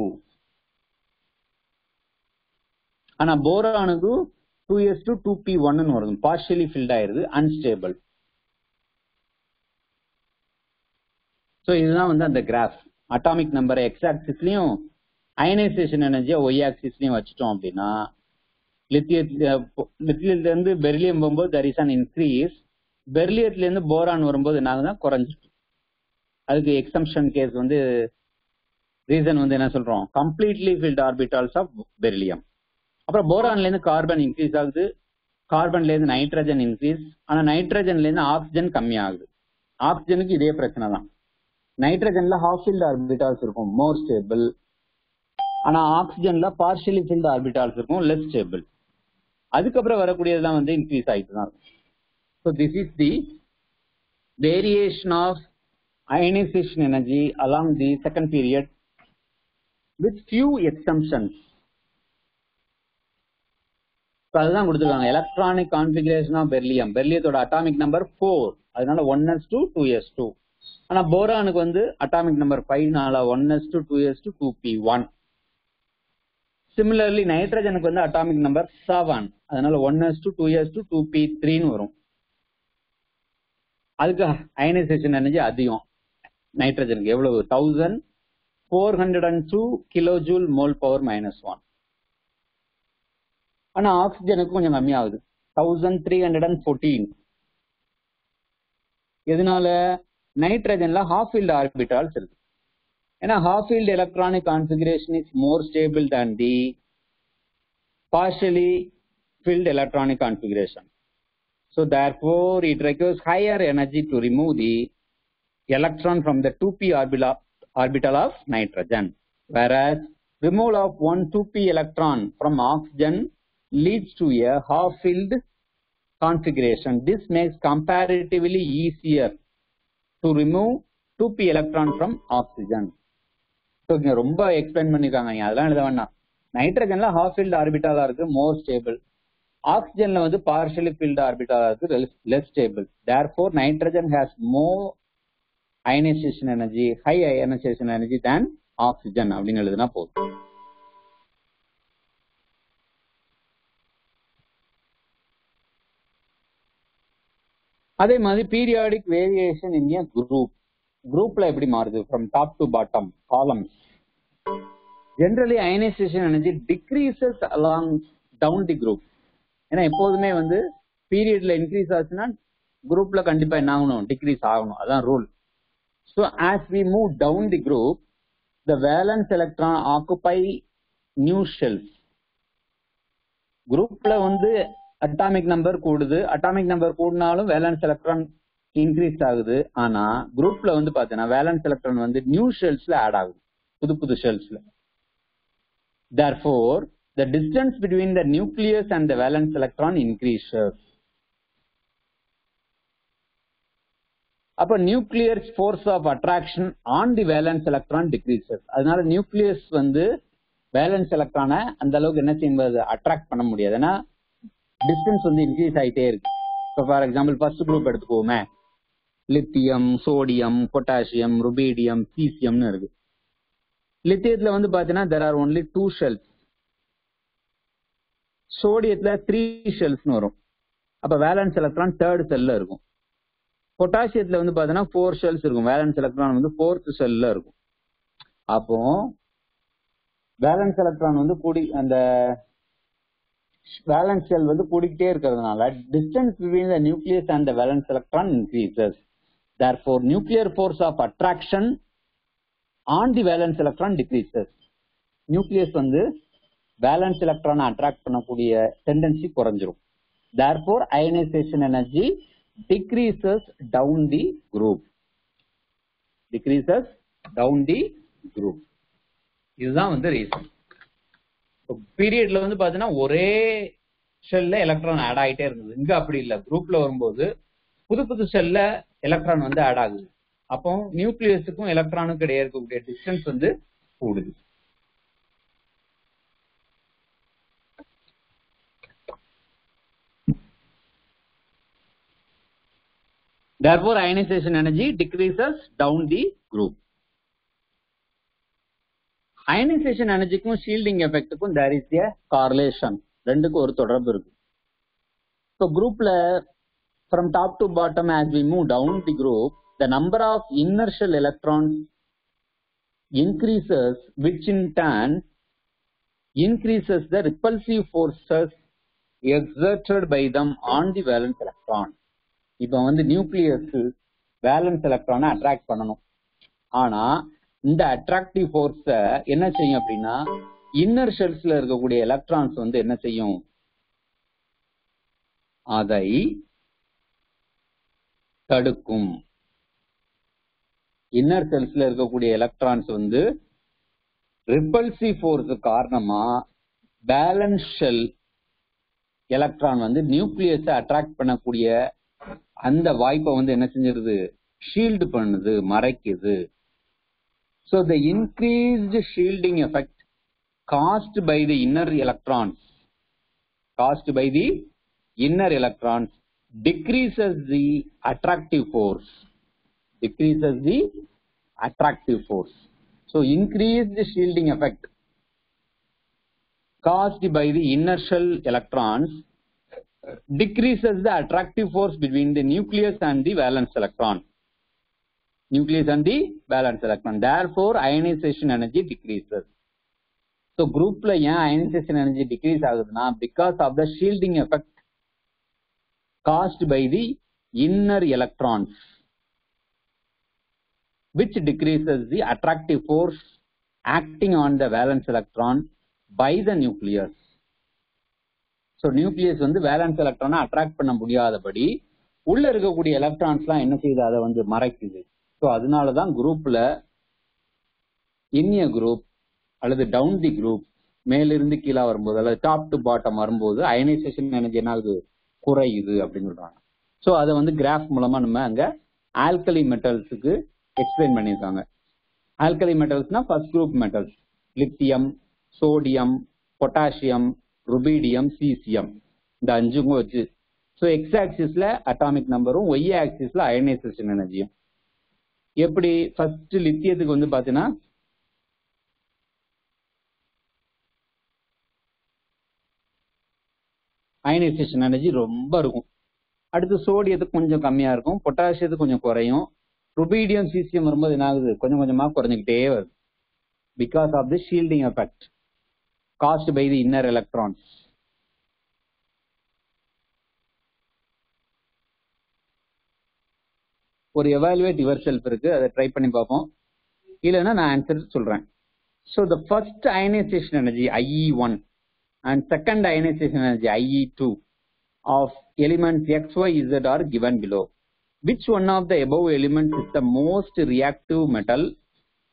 Speaker 1: ஆனா போரானுக்கு two s two two p ஒன்னு வருது. பார்ஷியலி ஃபில்ட் ஆயிருது அன்ஸ்டேபிள் ஸோ இதுதான் வந்து அந்த கிராஃப் அட்டாமிக் நம்பர் எக்ஸ் ஆக்சிஸ்லயும் அயனைசேஷன் எனர்ஜியை ஒய் ஆக்சிஸ்லயும் வச்சுட்டோம் அப்படின்னா லித்தியத்துல uh, இருந்து பெர்லியம் போகும்போது தர் இஸ் அன் இன்க்ரீஸ் பெர்லியத்துல இருந்து போரான் வரும்போது என்ன ஆகுதுன்னா குறைஞ்சிட்டு அதுக்கு எக்ஸம்ஷன் கேஸ் வந்து ரீசன் வந்து என்ன சொல்றோம்? Completely filled orbitals of beryllium அப்புறம் போரான்ல இருந்து கார்பன் இன்க்ரீஸ் ஆகுது. கார்பன்ல இருந்து நைட்ரஜன் இன்க்ரீஸ் ஆனா நைட்ரஜன்ல இருந்து ஆக்சிஜன் கம்மி ஆகுது ஆக்சிஜனுக்கு இதே பிரச்சனை தான். நைட்ரஜன்ல ஹாஃப் ஃபில்ட் ஆர்பிட்டால்ஸ் இருக்கும். மோர் ஸ்டேபிள் ஆனா ஆக்சிஜன்ல பார்ஷியலி ஃபில்ட் ஆர்பிட்டால்ஸ் இருக்கும். லெஸ் ஸ்டேபிள் அதுக்கப்புறம் வரக்கூடியதுதான் வந்து இன்க்ரீஸ் ஆகிட்டு தான் இருக்கும். So this is the variation of ionisation energy along the second period with few exemptions அதுதான் கொடுத்துருக்காங்க. எலக்ட்ரானிக் கான்பிகரேஷன் ஆஃப் பெர்லியம் பெர்லியத்தோட அட்டாமிக் நம்பர் ஃபோர் அதனால one s two two s two ஆனா போரானுக்கு வந்து atomic number ஃபைவ்னால one s two two s two two p one similarly நைட்ரஜனுக்கு வந்து அட்டாமிக் நம்பர் செவன் அதனால one s two two s two two p த்ரீன்னு வரும். அதுக்கு அயனைசேஷன் எனர்ஜி அதிகம். நைட்ரஜனுக்கு எவ்வளவு? Thousand four hundred and two kilo joule mole power minus one ஆனா ஆக்சிஜனுக்கு கொஞ்சம் கம்மியாகுது. Thousand three hundred and fourteen எதனால? நைட்ரஜன்ல ஹாஃப் ஃபீல்டு ஆர்பிட்டால்ஸ் இருக்கு ஏன்னா half filled electronic configuration is more stable than the partially filled electronic configuration. So therefore, it requires higher energy to remove the electron from the 2p orbital, orbital of nitrogen. Whereas removal of one 2p electron from oxygen leads to a half-filled configuration. This makes comparatively easier to remove 2p electron from oxygen. So இங்க ரொம்ப எக்ஸ்பிளைன் பண்ணிருக்காங்க நீங்க அதெல்லாம் எழுத வேண்டாம் நைட்ரஜன்ல ஹாஃப் ஃபீல்ட் ஆர்பிட்டாலா இருக்கு மோர் ஸ்டேபிள் ஆக்சிஜன்ல வந்து பார்ஷியலி ஃபில்ட் ஆர்பிட்டாலா இருக்கு less stable therefore nitrogen has more ionisation energy high ionisation energy than oxygen அப்படின்னு எழுதுனா போதும். அதே மாதிரி periodic variation in a group குரூப்ல எப்படி மாறுது? From top to bottom columns generally ionisation energy decreases along down the group ஏன்னா எப்போதுமே வந்து பீரியட்ல இன்க்ரீஸ் ஆச்சுன்னா குரூப்ல கண்டிப்பா என்ன ஆகணும்? டிக்ரீஸ் ஆகணும். அதான் rule so as we move down the group the valence electron occupy new shells குரூப்ல வந்து அட்டாமிக் நம்பர் கூடுது. அட்டாமிக் நம்பர் கூடினாலும் வேலன்ஸ் எலக்ட்ரான் இன்க்ரீஸ் ஆகுது. ஆனா குரூப்ல வந்து பாத்தீங்கன்னா வேலன்ஸ் எலக்ட்ரான் வந்து நியூ ஷெல்ஸ்ல ஆட் ஆகுது. புது புது ஷெல்ஸ்ல therefore the distance between the nucleus and the valence electron increases. அப்ப nuclear force of attraction on the valence electron decreases அதனால நியூக்ளியஸ் வந்து வேலன்ஸ் எலக்ட்ரானை அந்த அளவுக்கு என்ன செய்யும்போது அட்ராக்ட் பண்ண முடியாது. ஏன்னா டிஸ்டன்ஸ் வந்து இன்க்ரீஸ் ஆகிட்டே இருக்கு. இப்போ ஃபார் எக்ஸாம்பிள் ஃபர்ஸ்ட் குரூப் எடுத்துக்கோமே. லித்தியம் சோடியம் பொட்டாசியம் ருபீடியம் சீசியம்னு இருக்கு. லித்தியத்தில் வந்து பார்த்தீங்கன்னா there are only two shells சோடியத்துல three ஷெல்ஸ்னு வரும். அப்ப வேலன்ஸ் எலக்ட்ரான் தேர்ட் செல்ல இருக்கும். பொட்டாசியத்துல வந்து பாத்தீங்கன்னா ஃபோர் ஷெல்ஸ் இருக்கும். வேலன்ஸ் எலக்ட்ரான் வந்து ஃபோர்த் செல்ல இருக்கும். அப்போ வேலன்ஸ் எலக்ட்ரான் வந்து கூடி அந்த வேலன்ஸ் செல் வந்து கூடிக்கிட்டே இருக்கிறதுனால distance between the nucleus and the valence electron increases therefore nuclear force of attraction on the valence electron decreases nucleus வந்து பேலன்ஸ் எலக்ட்ரானை அட்ராக்ட் பண்ணக்கூடிய டெண்டன்சி குறைஞ்சிரும். Therefore ionisation energy decreases down the group decreases down the group இதுதான் வந்து ரீசன் பீரியட்ல வந்து பாத்தீங்கன்னா ஒரே ஷெல்ல எலக்ட்ரான் ஆட் ஆகிட்டே இருந்தது இங்க அப்படி இல்ல. குரூப்ல வரும்போது புது புது செல்ல எலக்ட்ரான் வந்து ஆட் ஆகுது. அப்போ நியூக்ளியஸுக்கும் எலக்ட்ரானுக்கும் இடையே இருக்கக்கூடிய டிஸ்டன்ஸ் வந்து கூடுது. Therefore, ionization energy decreases down the group. Ionisation எனர்ஜிக்கும் shielding எஃபெக்ட்டுக்கும் there is a correlation ரெண்டுக்கும் ஒரு தொடர்பு இருக்கு ஸோ குரூப்ல from top to bottom as we move down the group the number of inertial electrons increases which in turn increases the repulsive forces exerted by them on the valence electron இப்போ வந்து நியூக்ளியஸ் வேலன்ஸ் எலக்ட்ரானை அட்ராக்ட் பண்ணணும். ஆனா இந்த அட்ராக்டிவ் ஃபோர்ஸ என்ன செய்யும் அப்படின்னா இன்னர் ஷெல்ஸ்ல இருக்கக்கூடிய எலக்ட்ரான்ஸ் வந்து என்ன செய்யும்? அதை தடுக்கும். இன்னர் செல்ஸ்ல இருக்கக்கூடிய எலக்ட்ரான்ஸ் வந்து ரிப்பல்சிவ் ஃபோர்ஸ் காரணமா பேலன்ஸ் ஷெல் எலக்ட்ரான் வந்து நியூக்ளியஸை அட்ராக்ட் பண்ணக்கூடிய அந்த வாய்ப்பை வந்து என்ன செஞ்சிருது ஷீல்டு பண்ணுது மறைக்குது so the increased shielding effect caused by the inner electrons caused by the inner electrons decreases the attractive force decreases the attractive force so increased shielding effect caused by the inertial electrons decreases the attractive force between the nucleus and the valence electron. Nucleus and the valence electron. Therefore ionization energy decreases. So group la ionization energy decreases because of the shielding effect caused by the inner electrons which decreases the attractive force acting on the valence electron by the nucleus. So nucleus வந்து வேலன்ஸ் எலக்ட்ரானை அட்ராக்ட் பண்ண முடியாதபடி உள்ள இருக்கக்கூடிய எலக்ட்ரான்ஸ்லாம் என்ன செய்யுது? அதை வந்து மறைக்குது. ஸோ அதனால தான் குரூப்ல இன்னிய குரூப் அல்லது டவுன் தி குரூப் மேலிருந்து கீழே வரும்போது அல்லது டாப் டு பாட்டம் வரும்போது அயனைசேஷன் எனர்ஜி என்ன ஆகுது குறையுது அப்படின்னு சொல்றாங்க. ஸோ அதை வந்து கிராஃப் மூலமா நம்ம அங்க ஆல்கலி மெட்டல்ஸுக்கு எக்ஸ்பிளைன் பண்ணியிருக்காங்க. Alkali மெட்டல்ஸ்னா first group metals lithium sodium potassium rubidium caesium இந்த அஞ்சுக்கும் வச்சு. ஸோ எக்ஸ் ஆக்சிஸ்ல அட்டாமிக் நம்பரும் ஒய் ஆக்சிஸ்ல அயனைசேஷன் எனர்ஜியும் எப்படி? ஃபர்ஸ்ட் லித்தியத்துக்கு வந்து பாத்தீங்கன்னா அயனைசேஷன் எனர்ஜி ரொம்ப இருக்கும். அடுத்து சோடியத்துக்கு கொஞ்சம் கம்மியா இருக்கும். பொட்டாசியத்துக்கு கொஞ்சம் குறையும். ருபீடியம் சீசியம் வரும்போது என்ன ஆகுது கொஞ்சம் கொஞ்சமா குறைஞ்சிக்கிட்டே வருது. Because of the shielding effect caused by the inner electrons ஒரு எவாலுவேட் யுவர் செல்ஃப் இருக்கு அதை ட்ரை பண்ணி பார்ப்போம் இல்லைன்னா நான் ஆன்சர் சொல்றேன் so the first ionisation energy IE one and second ionisation energy IE two of elements X Y Z are given below which one of the above elements is the most reactive metal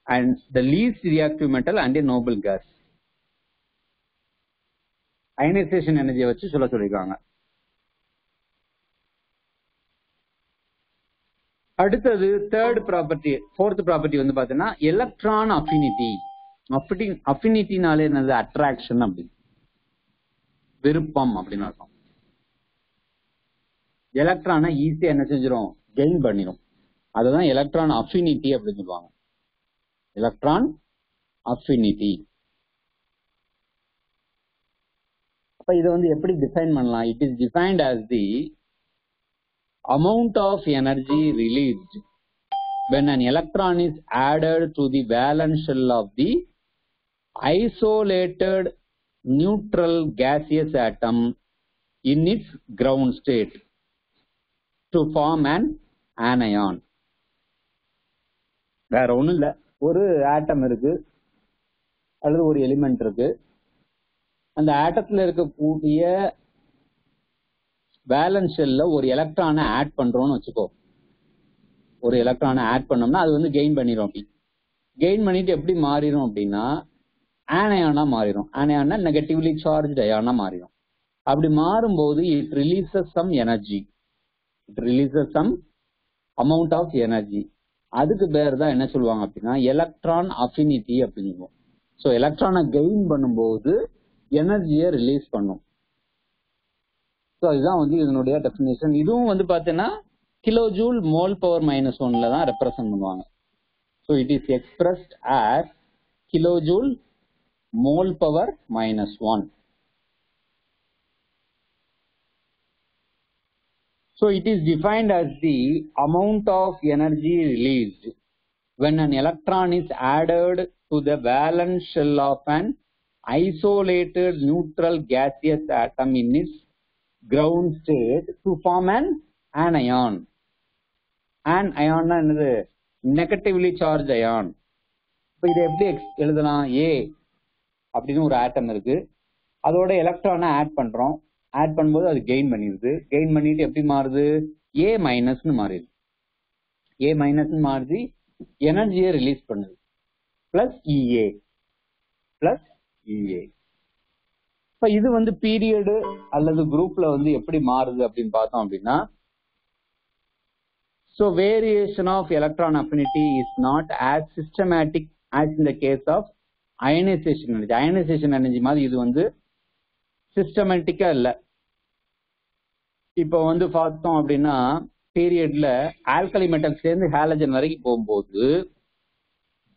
Speaker 1: and the least reactive metal and a noble gas ionisation எனர்ஜியை வச்சு சொல்ல சொல்லியிருக்காங்க. அடுத்தது தேர்ட் ப்ராப்பர்ட்டி ஃபோர்த் ப்ராப்பர்ட்டி வந்து பாத்தீங்கன்னா எலக்ட்ரான் அஃபினிட்டி அஃபினிட்டினாலே என்னது? அட்ராக்ஷன் அப்படின்னு. விருப்பம் அப்படின்னு அர்த்தம். எலக்ட்ரானை ஈஸியா என்ன செஞ்சிடும் கெயின் பண்ணிடும் அதுதான் எலக்ட்ரான் அஃபினிட்டி அப்படின்னு சொல்லுவாங்க. எலக்ட்ரான் அஃபினிட்டி அப்ப இதை வந்து எப்படி டிஃபைன் பண்ணலாம் it is defined as the amount of energy released when an electron is added to the valence shell of the isolated neutral gaseous atom in its ground state to form an anion வேற ஒண்ணும் இல்ல ஒரு ஆட்டம் இருக்கு அல்லது ஒரு எலிமெண்ட் இருக்கு அந்த ஆட்டத்துல இருக்கக்கூடிய பேலன்ஸ் செல்ல ஒரு எலக்ட்ரானை ஆட் பண்றோம்னு வச்சுக்கோ. ஒரு எலக்ட்ரானை ஆட் பண்ணோம்னா அது வந்து கெயின் பண்ணிடும் அப்படி கெயின் பண்ணிட்டு எப்படி மாறிடும் அப்படின்னா ஆனையானா மாறிடும் ஆனையானா நெகட்டிவ்லி சார்ஜ் அயானா மாறிடும் அப்படி மாறும்போது it releases some energy it releases some amount of energy அதுக்கு பேர் தான் என்ன சொல்லுவாங்க அப்படின்னா எலக்ட்ரான் அஃபினிட்டி அப்படின்னு ஸோ எலக்ட்ரானை கெயின் பண்ணும்போது எனர்ஜியை ரிலீஸ் பண்ணும். ஸோ இதுதான் வந்து இதனுடைய டெஃபினேஷன் இதுவும் வந்து பார்த்தீங்கன்னா kilo joule mole power minus ஒன்ல தான் ரெப்ரசன்ட் பண்ணுவாங்க. So it is expressed as kilo joule mole power minus one So it is defined as the amount of energy released when an electron is added to the valence shell of an isolated neutral gaseous atom in its ground state to form an anion. An ion என்னது? நெகட்டிவ்லி சார்ஜ் அயான் இப்போ இதை எப்படி எழுதலாம்? ஏ அப்படின்னு ஒரு ஆட்டம் இருக்கு. அதோட எலக்ட்ரானை ஆட் பண்றோம். ஆட் பண்ணும்போது அது கெயின் பண்ணிடுது. கெயின் பண்ணிட்டு எப்படி மாறுது? ஏ மைனஸ்னு மாறிடுது. ஏ மைனஸ்னு மாறுது எனர்ஜியை ரிலீஸ் பண்ணுது. பிளஸ் இஏ பிளஸ் இஏ இப்ப இது வந்து பீரியடு அல்லது குரூப்ல வந்து எப்படி மாறுது அப்படின்னு பார்த்தோம் அப்படின்னா so variation of electron affinity is not as systematic as in the case of ionisation energy. Ionisation energy மாதிரி இது வந்து சிஸ்டமேட்டிக்கா இல்ல. இப்போ வந்து பார்த்தோம் அப்படின்னா பீரியட்ல ஆல்கலி மெட்டல் சேர்ந்து ஹேலஜன் வரைக்கும் போகும்போது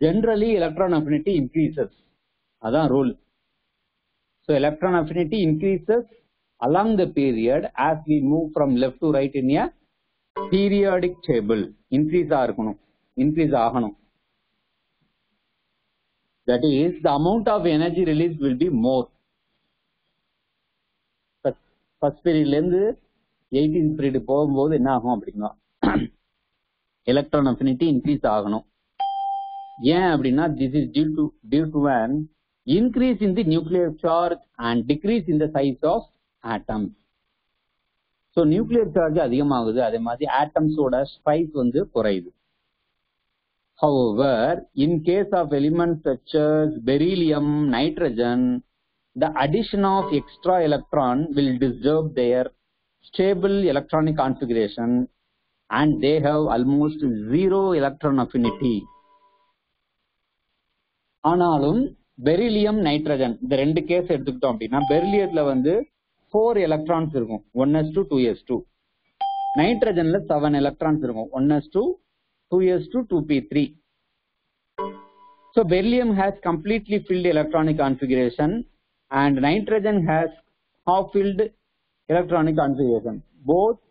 Speaker 1: ஜென்ரலி எலக்ட்ரான் அஃபினிட்டி இன்க்ரீசஸ் அதான் rule so electron affinity increases along the period as we move from left to right in a periodic table increase ஆகணும் இன்க்ரீஸ் ஆகணும். That is the amount of energy release will be more first பீரியட்ல இருந்து எயிட்டீன் பீரியட் போகும்போது என்ன ஆகும் அப்படின்னா எலக்ட்ரான் அஃபினிட்டி இன்க்ரீஸ் ஆகணும். ஏன் அப்படின்னா this is due to due to an increase in the nuclear charge and decrease in the size of atoms so nuclear charge அதிகமாகுது அதே மாதிரி ஆட்டம்ஸோட ஸ்பைஸ் வந்து குறையுது However, in case of elements such as beryllium, nitrogen, the addition of extra electron will disturb their stable electronic configuration and they have almost zero electron affinity. ஆனாலும் பெரிலியம் நைட்ரஜன் இந்த ரெண்டு கேஸ் எடுத்துக்கிட்டோம் அப்படின்னா பெரிலியத்துல வந்து ஃபோர் எலக்ட்ரான்ஸ் இருக்கும். One s two two s two நைட்ரஜன்ல seven electrons இருக்கும். One s two two s two two p three so beryllium has completely filled electronic configuration and nitrogen has half filled electronic configuration. Both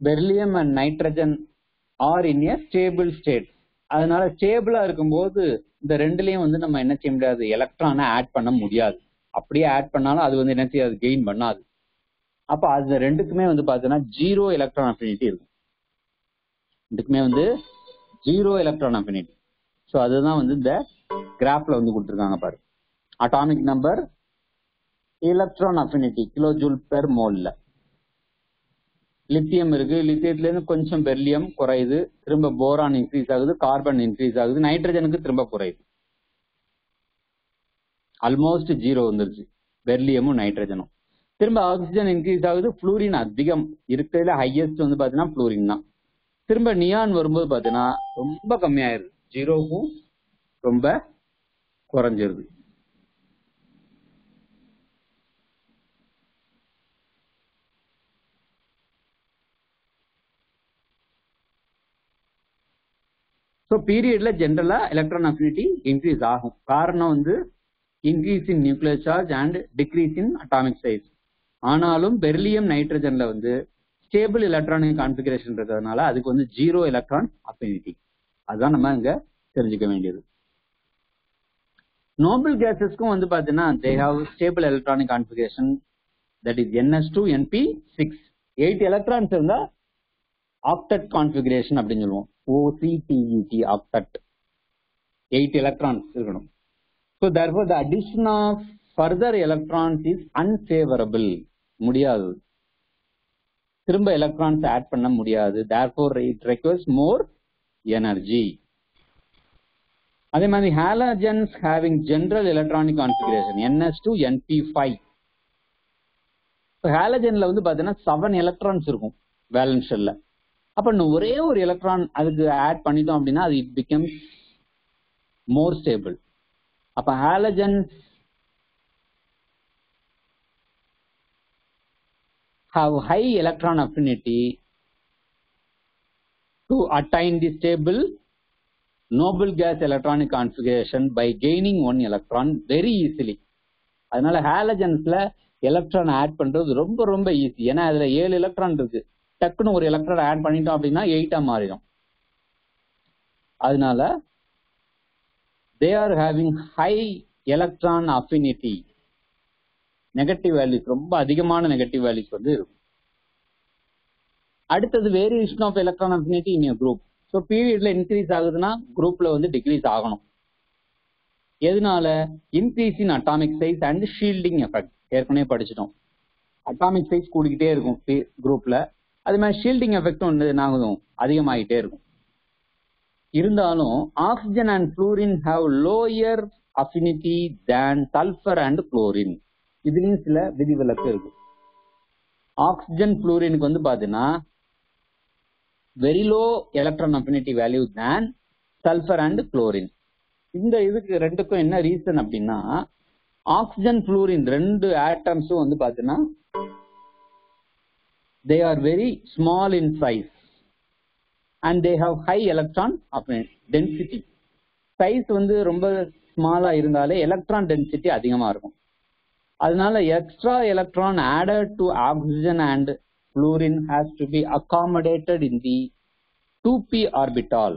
Speaker 1: beryllium and nitrogen are in a stable state. அதனால ஸ்டேபிளா இருக்கும்போது இந்த ரெண்டுலயும் வந்து நம்ம என்ன செய்ய முடியாது எலக்ட்ரானை ஆட் பண்ண முடியாது. அப்படியே ஆட் பண்ணாலும் அது வந்து என்ன செய்யாது கெயின் பண்ணாது. அப்ப அது ரெண்டுக்குமே வந்து பாத்தீங்கன்னா ஜீரோ எலக்ட்ரான் அஃபினிட்டி இருக்கும். ரெண்டுக்குமே வந்து ஜீரோ எலக்ட்ரான் அஃபினிட்டி ஸோ அதுதான் வந்து இந்த கிராஃப்ல வந்து கொடுத்துருக்காங்க பாரு. Atomic number electron affinity kilo joule per மோல்ல lithium இருக்கு. லித்தியத்துல இருந்து கொஞ்சம் பெர்லியம் குறையுது. திரும்ப போரான் இன்க்ரீஸ் ஆகுது. கார்பன் இன்க்ரீஸ் ஆகுது. நைட்ரஜனுக்கு திரும்ப குறையுது. ஆல்மோஸ்ட் ஜீரோ வந்துருச்சு. பெர்லியமும் நைட்ரஜனும் திரும்ப ஆக்சிஜன் இன்க்ரீஸ் ஆகுது. ஃப்ளூரின் அதிகம். இருக்கிறதுல ஹையஸ்ட் வந்து பாத்தீங்கன்னா ஃப்ளூரின் தான். திரும்ப நியான் வரும்போது பாத்தீங்கன்னா ரொம்ப கம்மியாயிருது. ஜீரோக்கும் ரொம்ப குறைஞ்சிருது. ஸோ பீரியட்ல ஜென்ரலா எலக்ட்ரான் அஃபினிட்டி இன்க்ரீஸ் ஆகும். காரணம் வந்து increase in nuclear charge and decrease in atomic size ஆனாலும் பெர்லியம் நைட்ரஜன்ல வந்து ஸ்டேபிள் எலக்ட்ரானிக் கான்பிகரேஷன் இருக்கிறதுனால அதுக்கு வந்து ஜீரோ எலக்ட்ரான் அஃபினிட்டி அதுதான் நம்ம இங்க தெரிஞ்சுக்க வேண்டியது. நோபல் கேசஸ்க்கும் வந்து பாத்தீங்கன்னா they have stable electronic configuration that is n s two n p six eight electrons இருந்தா ஆப்டட் கான்பிகரேஷன் அப்படின்னு சொல்லுவோம். O C T E T octet eight electrons இருக்கணும். So therefore the addition of further electrons is unfavourable முடியாது. திரும்ப எலக்ட்ரான்ஸ் ஆட் பண்ண முடியாது. Therefore it requires more energy அதே மாதிரி halogens having general electronic configuration n s two n p five ஹாலஜன்ல வந்து பாத்தீங்கன்னா செவன் எலக்ட்ரான்ஸ் இருக்கும். வேலன்ஸ் ஷெல்ல அப்ப இன்னும் ஒரே ஒரு எலக்ட்ரான் அதுக்கு ஆட் பண்ணிட்டோம் அப்படின்னா அது இட் பிகம் மோர் ஸ்டேபிள் அப்ப halogen have high electron affinity to attain the stable noble gas electronic configuration by gaining one electron very easily. அதனால ஹாலஜன்ஸ்ல எலக்ட்ரான் ஆட் பண்றது ரொம்ப ரொம்ப ஈஸி ஏன்னா அதுல ஏழு எலக்ட்ரான் இருக்கு. டக்குன்னு ஒரு எலக்ட்ரான் ஆட் பண்ணிட்டோம் அப்படின்னா எயிட்டா மாறிடும். அதனால they are having high electron affinity negative values ரொம்ப அதிகமான நெகட்டிவ் வேல்யூஸ் வந்து இருக்கும். அடுத்தது variation of electron affinity in group so பீரியட்ல இன்க்ரீஸ் ஆகுதுன்னா குரூப்ல வந்து டிக்ரீஸ் ஆகணும். எதனால? Increase in atomic size and shielding effect ஏற்கனவே படிச்சிட்டோம். அட்டாமிக் சைஸ் கூடிக்கிட்டே இருக்கும் குரூப்ல அது மாதிரி ஷீல்டிங் எஃபெக்டும் ஒன்று என்ன அதிகமாகிட்டே இருக்கும். இருந்தாலும் oxygen and fluorine have lower affinity than sulphur and chlorine இதுலயும் சில விதிவிலக்கு இருக்கு. ஆக்சிஜன் புளூரினுக்கு வந்து பாத்தீங்கன்னா very low electron affinity value than sulphur and chlorine இந்த இதுக்கு ரெண்டுக்கும் என்ன ரீசன் அப்படின்னா ஆக்சிஜன் புளூரின் ரெண்டு ஆட்டம்ஸும் வந்து பாத்தீங்கன்னா they are very small in size and they have high electron density size வந்து ரொம்ப ஸ்மாலா இருந்தாலே எலக்ட்ரான் டென்சிட்டி அதிகமா இருக்கும் அதனால extra electron added to oxygen and fluorine has to be accommodated in the 2p orbital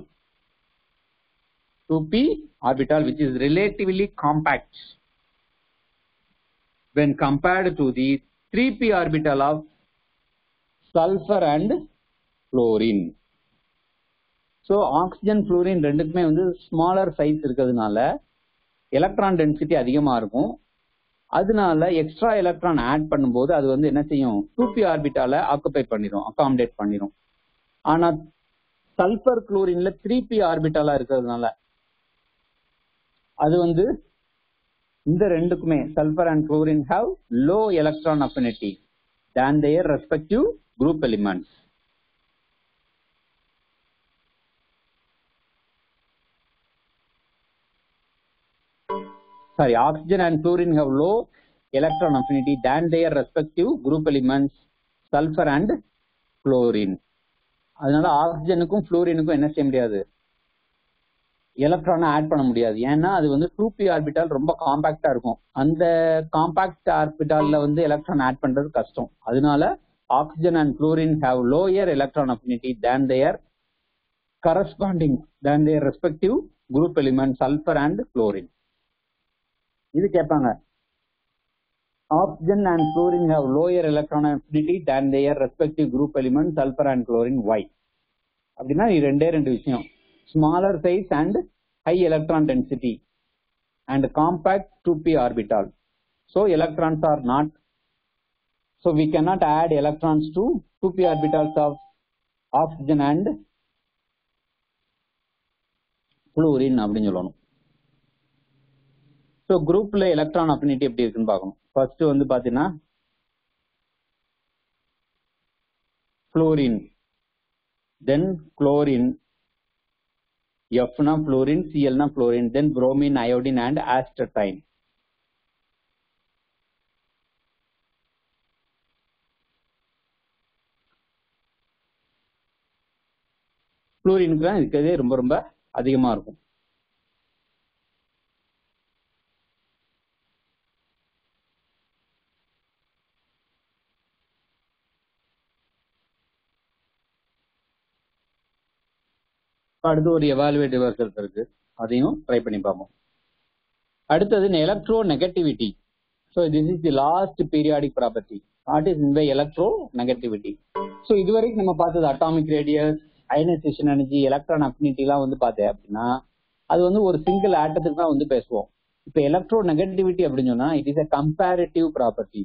Speaker 1: 2p orbital which is relatively compact when compared to the 3p orbital of sulphur and fluorine. So oxygen fluorine ரெண்டுக்குமே வந்து ஸ்மாலர் சைஸ் இருக்கிறதுனால எலக்ட்ரான் டென்சிட்டி அதிகமாக இருக்கும். அதனால எக்ஸ்ட்ரா எலக்ட்ரான் ஆட் பண்ணும்போது அது வந்து என்ன செய்யும்? டூ பி ஆர்பிட்டால ஆக்குபை பண்ணிடும் அகாமடேட் பண்ணிடும் ஆனா சல்ஃபர் குளோரின்ல த்ரீ பி ஆர்பிட்டாலா இருக்கிறதுனால அது வந்து இந்த ரெண்டுக்குமே sulphur and chlorine have low electron affinity than their respective group elements sorry, oxygen and fluorine have low electron affinity than their respective group elements sulfur and fluorine. அதனால ஆக்சிஜனுக்கும் ஃப்ளூரினுக்கும் என்ன செய்ய முடியாது? எலக்ட்ரானை ஆட் பண்ண முடியாது. ஏன்னா அது வந்து டூ பி ஆர்பிட்டால் ரொம்ப காம்பாக்டா இருக்கும். அந்த காம்பாக்ட் ஆர்பிட்டால்ல வந்து எலக்ட்ரான் ஆட் பண்றது கஷ்டம். அதனால oxygen and fluorine have lower electron affinity than their corresponding than their respective group element sulphur and chlorine இது கேட்பாங்க oxygen and chlorine have lower electron affinity than their respective group element sulphur and chlorine why அப்படின்னா இது ரெண்டே ரெண்டு விஷயம் smaller size and high electron density and compact two p orbital so electrons are not so we cannot add electrons to 2p orbitals of oxygen and fluorine அப்படின்னு சொல்லணும் ஸோ குரூப்ல எலக்ட்ரான் அஃபினிட்டி எப்படி இருக்குன்னு பார்க்கணும் ஃபர்ஸ்ட் வந்து பாத்தீங்கன்னா fluorine then chlorine எஃப்னா fluorine சிஎல்னா fluorine then bromine iodine and astatine Fluorineக்கு தான் இருக்கிறதே ரொம்ப ரொம்ப அதிகமா இருக்கும். அடுத்து ஒரு எவாலுவேட்டிவ் ரிசல்ட் இருக்கு. அதையும் ட்ரை பண்ணி பார்ப்போம். அடுத்தது electronegativity so this is the last periodic property what is in by electronegativity so இதுவரைக்கும் நம்ம பார்த்தது atomic radius ionisation energy electron affinity எல்லாம் வந்து பார்த்தேன் அப்படின்னா அது வந்து ஒரு சிங்கிள் ஆட்டத்துக்கு தான் வந்து பேசுவோம். இப்போ எலக்ட்ரோ நெகட்டிவிட்டி அப்படின்னு சொன்னா it is a comparative property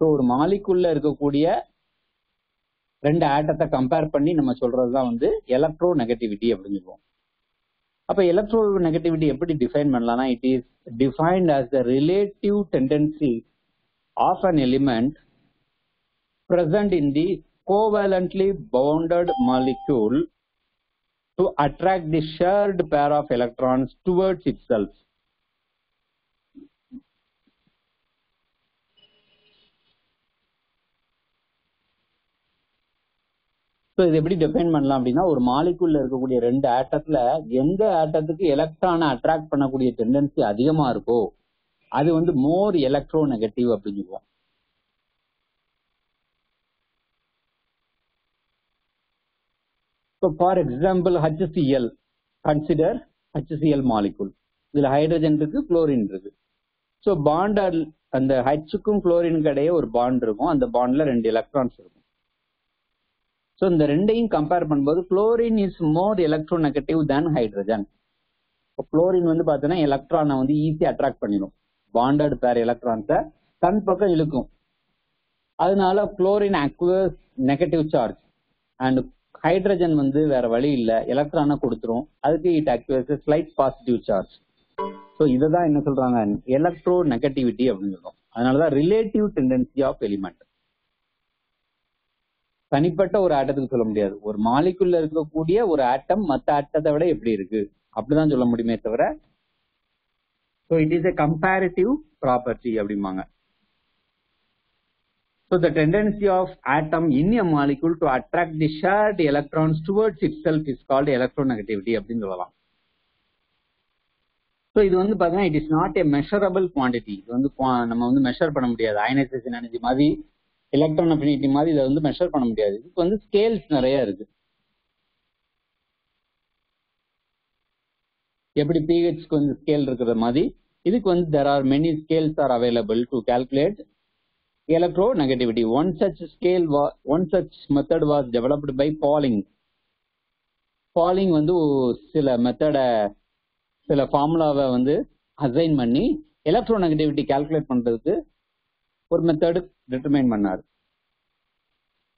Speaker 1: so ஒரு மாலிக்குள்ள இருக்கக்கூடிய ரெண்டு ஆட்டத்தை கம்பேர் பண்ணி நம்ம சொல்றதுதான் வந்து எலக்ட்ரோ நெகட்டிவிட்டி அப்படின்னு சொல்லுவோம். அப்ப எலக்ட்ரோ நெகட்டிவிட்டி எப்படி டிஃபைன் பண்ணலாம்னா it is defined as the relative tendency of an element present in the covalently bounded molecule to attract the shared pair of electrons towards itself. So இது எப்படி டிஃபைன் பண்ணலாம் அப்படின்னா ஒரு மாலிகுல்ல இருக்கக்கூடிய ரெண்டு ஆட்டத்துல எந்த ஆட்டத்துக்கு எலக்ட்ரானை அட்ராக்ட் பண்ணக்கூடிய டெண்டன்சி அதிகமா இருக்கோ அது வந்து மோர் எலக்ட்ரோ நெகட்டிவ் அப்படின்னு சொல்லுவோம் So for example, HCl, consider HCl molecule. இதில் ஹைட்ரஜன் இருக்கு குளோரின் இருக்கு. ஸோ பாண்ட் அந்த ஹச்சுக்கும் குளோரினுக்கு இடையே ஒரு பாண்ட் இருக்கும். அந்த பாண்ட்ல ரெண்டு எலக்ட்ரான்ஸ் இருக்கும். ஸோ இந்த ரெண்டையும் கம்பேர் பண்ணும்போது chlorine is more electronegative than hydrogen இப்போ குளோரின் வந்து பார்த்தீங்கன்னா எலக்ட்ரானை வந்து ஈஸியாக அட்ராக்ட் பண்ணிடும். பாண்டட் பேர் எலக்ட்ரான்ஸை தன் பக்கம் இழுக்கும். அதனால chlorine acquires negative charge and hydrogen வந்து வேற வழி இல்ல. எலக்ட்ரானை கொடுத்துரும். அதுக்கு it acquires slight positive charge so இதை தான் என்ன சொல்றாங்க? எலக்ட்ரோ நெகட்டிவிட்டி அப்படின்னு சொல்றோம். அதனாலதான் ரிலேட்டிவ் டெண்டன்சி ஆஃப் எலிமெண்ட் தனிப்பட்ட ஒரு ஆட்டத்துக்கு சொல்ல முடியாது. ஒரு மாலிக்குள்ள இருக்கக்கூடிய ஒரு ஆட்டம் மற்ற ஆட்டத்தை விட எப்படி இருக்கு? அப்படிதான் சொல்ல முடியுமே தவிர so it is a comparative property அப்படிம்பாங்க. So the tendency of atom in a molecule to attract the shared electrons towards itself is called electronegativity அப்படின்னு சொல்லலாம். ஸோ இது வந்து பார்த்தீங்கன்னா it is not a measurable quantity இது வந்து qua- நம்ம வந்து மெஷர் பண்ண முடியாது. அயனைசேஷன் எனர்ஜி மாதிரி எலக்ட்ரான் அஃபினிட்டி மாதிரி இதை வந்து மெஷர் பண்ண முடியாது. இதுக்கு வந்து ஸ்கேல்ஸ் நிறைய இருக்கு. எப்படி பிஹெச்க்கு வந்து ஸ்கேல் இருக்கிற மாதிரி இதுக்கு வந்து there are many scales are available to calculate electronegativity. One such scale, wa- one such method was developed by Pauling. Pauling வந்து சில மெத்தட சில ஃபார்முலாவை வந்து அசைன் பண்ணி எலக்ட்ரோநெகட்டிவிட்டி கால்குலேட் பண்றதுக்கு ஒரு மெத்தடு டிட்டர்மைன் பண்ணார்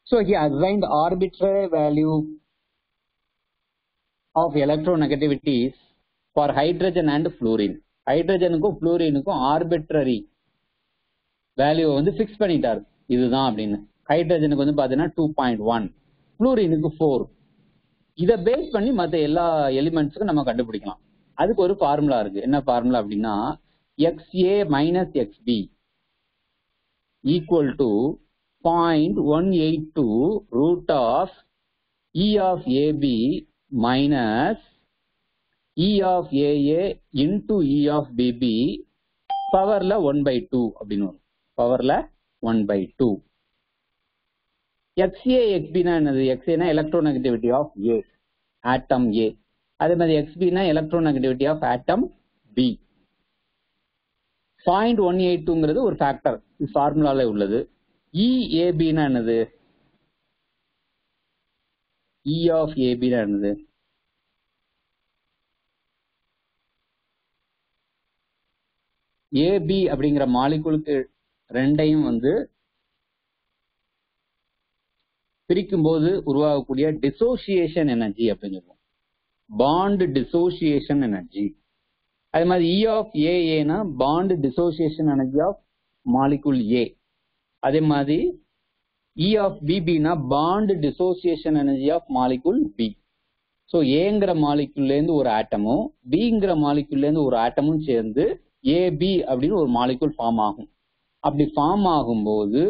Speaker 1: so he assigned arbitrary value of electronegativities for hydrogen and fluorine ஹைட்ரஜனுக்கும் ஃப்ளூரினுக்கும் ஆர்பிட்ரரி வேல்யூ வந்து ஃபிக்ஸ் பண்ணிட்டாரு. இதுதான் அப்படின்னு. ஹைட்ரஜனுக்கு வந்து பார்த்தீங்கன்னா டூ பாயிண்ட் ஒன் ஃப்ளூரினுக்கு ஃபோர் இதை பேஸ் பண்ணி மற்ற எல்லா எலிமெண்ட்ஸுக்கும் நம்ம கண்டுபிடிக்கலாம். அதுக்கு ஒரு ஃபார்முலா இருக்கு. என்ன ஃபார்முலா அப்படின்னா X A minus X B equal to point one eight two root of E of AB minus E of AA into E of BB பவர்ல one by two அப்படின்னு வரும். பவர்ல one by two X A எக்ஸ்பினா என்னது? எக்ஸ்ஏனா electronegativity of A atom A அதே மாதிரி எக்ஸ்பினா electronegativity of atom B point one eight டூங்கிறது ஒரு ஃபேக்டர் ஃபார்முலால உள்ளது. E, இஏபினா என்னது? இ ஆஃப் ஏபினா என்னது? ஏபி அப்படிங்கிற மாலிகுலுக்கு ரெண்டையும் வந்து பிரிக்கும் போது உருவாகக்கூடிய டிசோசியேஷன் எனர்ஜி அப்படின்னு சொல்லுவோம். பாண்ட் டிசோசியேஷன் எனர்ஜி அதே மாதிரி E of ஏஏனா bond dissociation energy of molecule A அதே மாதிரி E of பிபினா bond dissociation energy of molecule B so ஏங்கிற மாலிகுல்லேருந்து ஒரு ஆட்டமும் பிங்கிற மாலிகுல்லேருந்து ஒரு ஆட்டமும் சேர்ந்து ஏபி அப்படின்னு ஒரு மாலிகுல் ஃபார்ம் ஆகும். அப்படி ஃபார்ம் ஆகும்போது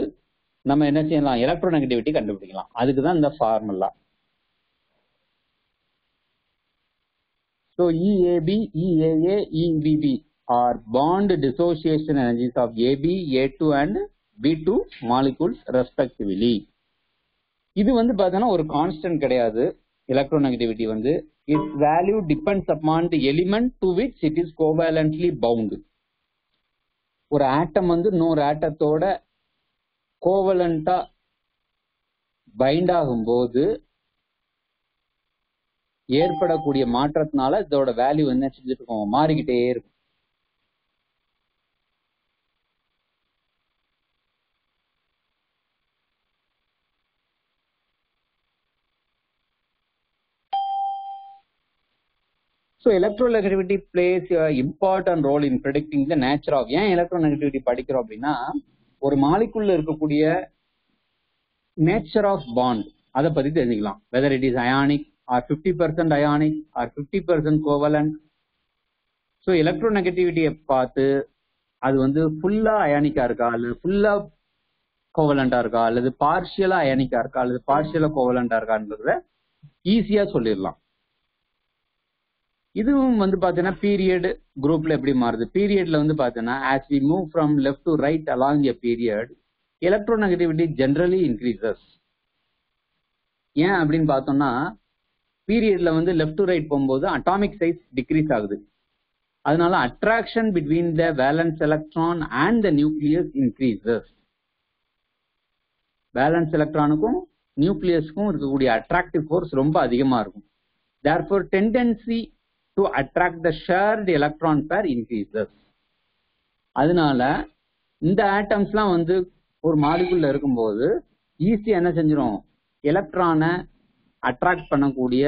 Speaker 1: நம்ம என்ன செய்யலாம்? எலக்ட்ரோ நெகட்டிவிட்டி கண்டுபிடிக்கலாம். அதுக்கு தான் இந்த formula so E AB E AA E BB are bond dissociation energies of AB A two and B two molecules respectively இது வந்து பார்த்தோன்னா ஒரு கான்ஸ்டன்ட் கிடையாது. எலக்ட்ரோ நெகட்டிவிட்டி வந்து its value depends upon the element to which it is covalently bound ஒரு ஆட்டம் வந்து இன்னொரு ஆட்டத்தோட கோவலண்டா பைண்ட் ஆகும்போது ஏற்படக்கூடிய மாற்றத்தினால இதோட வேல்யூ என்ன செஞ்சுட்டு இருக்கோம்? மாறிக்கிட்டே இருக்கும். So electronegativity plays important role in predicting the nature of ஏன் எலக்ட்ரோநெகட்டிவிட்டி படிக்கிறோம் அப்படின்னா ஒரு மாலிக்குள்ள இருக்கக்கூடிய நேச்சர் ஆஃப் பாண்ட் அதை பத்தி தெரிஞ்சுக்கலாம். Whether it is ionic or fifty percent ionic or fifty percent covalent so எலக்ட்ரோநெகட்டிவிட்டியை பார்த்து அது வந்து ஃபுல்லா அயானிக்கா இருக்கா? அல்லது ஃபுல்லா கோவலண்டா இருக்கா? அல்லது பார்ஷியலா அயானிக்கா இருக்கா? அல்லது பார்ஷியலா கோவலண்டா இருக்கான்றத ஈஸியா சொல்லிடலாம். இதுவும் வந்து பாத்தீங்கன்னா பீரியட் குரூப்ல எப்படி மாறுது? பீரியட்ல வந்து பாத்தீங்கன்னா as we move from left to right along a period electronegativity generally increases ஏன் அப்படின்னு பார்த்தோம்னா பீரியட்ல வந்து லெஃப்ட் டு ரைட் போகும்போது அட்டாமிக் சைஸ் டிக்ரீஸ் ஆகுது. அதனால attraction between the valence electron and the nucleus increases valence எலக்ட்ரானுக்கும் நியூக்ளியஸ்க்கும் இருக்கக்கூடிய அட்ராக்டிவ் ஃபோர்ஸ் ரொம்ப அதிகமா இருக்கும். Therefore tendency to attract the shared electron pair increases அதனால இந்த ஆட்டம்ஸ்லாம் வந்து ஒரு மாடிக்குள்ள இருக்கும்போது ஈஸியா என்ன செஞ்சிடும் எலக்ட்ரானை அட்ராக்ட் பண்ணக்கூடிய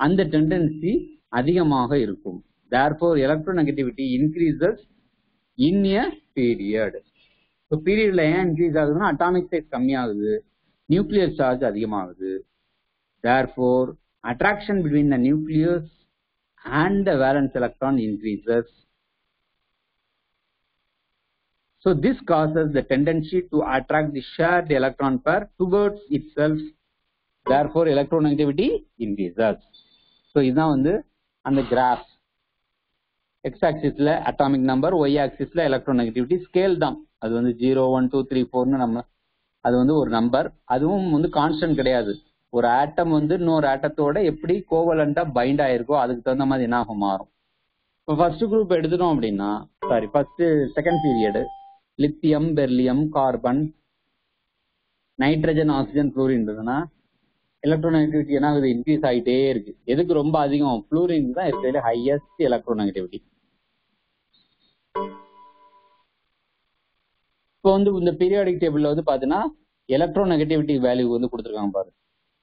Speaker 1: அந்த டெண்டன்சி அதிகமாக இருக்கும். Therefore electronegativity increases in a period இப்போ பீரியட்ல ஏன் இன்க்ரீஸ் ஆகுதுன்னா அட்டாமிக் சைஸ் கம்மியாகுது நியூக்ளியர் சார்ஜ் அதிகமாகுது. Therefore attraction between the nucleus and the valence electron increases. So this causes the tendency to attract the shared electron pair towards itself. Therefore, electronegativity increases. So இதுதான் வந்து அந்த கிராஃப் எக்ஸ் ஆக்சிஸ்ல atomic number Y ஆக்சிஸ்ல electronegativity scale தான் அது வந்து ஜீரோ ஒன் டூ த்ரீ ஃபோர்னு நம்ம அது வந்து ஒரு நம்பர் அதுவும் வந்து கான்ஸ்டன்ட் கிடையாது ஒரு ஆட்டம் வந்து இன்னொரு ஆட்டத்தோட எப்படி கோவலண்டா பைண்ட் ஆயிருக்கோ அதுக்கு தகுந்த மாதிரி என்ன ஆகும் மாறும். இப்போ ஃபர்ஸ்ட் குரூப் எடுத்துட்டோம் அப்படின்னா sorry first second period lithium beryllium carbon nitrogen oxygen fluorine இருந்ததுன்னா எலக்ட்ரோநெகட்டிவிட்டி என்ன ஆகுது? இன்க்ரீஸ் ஆகிட்டே இருக்கு. எதுக்கு ரொம்ப அதிகம்? ஃப்ளூரின் தான் இருக்கிறதுல ஹையஸ்ட் எலக்ட்ரோநெகட்டிவிட்டி இப்போ வந்து இந்த பீரியாடிக் டேபிள்ல வந்து பாத்தீங்கன்னா எலக்ட்ரோநெகட்டிவிட்டி வேல்யூ வந்து கொடுத்துருக்காங்க பாரு.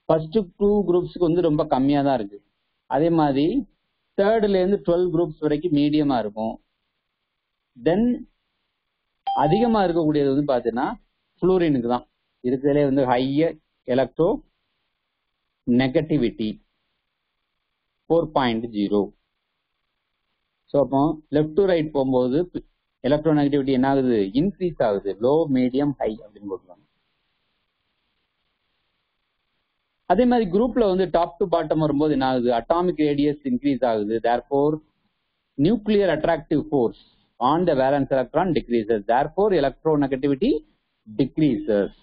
Speaker 1: ஃபர்ஸ்ட் டூ குரூப்ஸ்க்கு வந்து ரொம்ப கம்மியா தான் இருக்கு. அதே மாதிரி தேர்ட்ல இருந்து டுவெல் குரூப்ஸ் வரைக்கும் மீடியமா இருக்கும். தென் அதிகமா இருக்கக்கூடியது வந்து பாத்தீங்கன்னா ஃப்ளூரினுக்கு தான். இருக்கிறதுலே வந்து higher electronegativity four point zero so அப்போ லெஃப்ட் டு ரைட் போகும்போது எலக்ட்ரோ நெகட்டிவிட்டி என்ன ஆகுது இன்க்ரீஸ் ஆகுது. லோ மீடியம் ஹை அப்படின்னு போட்டுருவாங்க அதே மாதிரி குரூப்ல வந்து டாப் டு பாட்டம் வரும்போது என்ன ஆகுது? அட்டாமிக் ரேடியஸ் இன்க்ரீஸ் ஆகுது. Therefore nuclear attractive force on the valence electron decreases therefore electronegativity decreases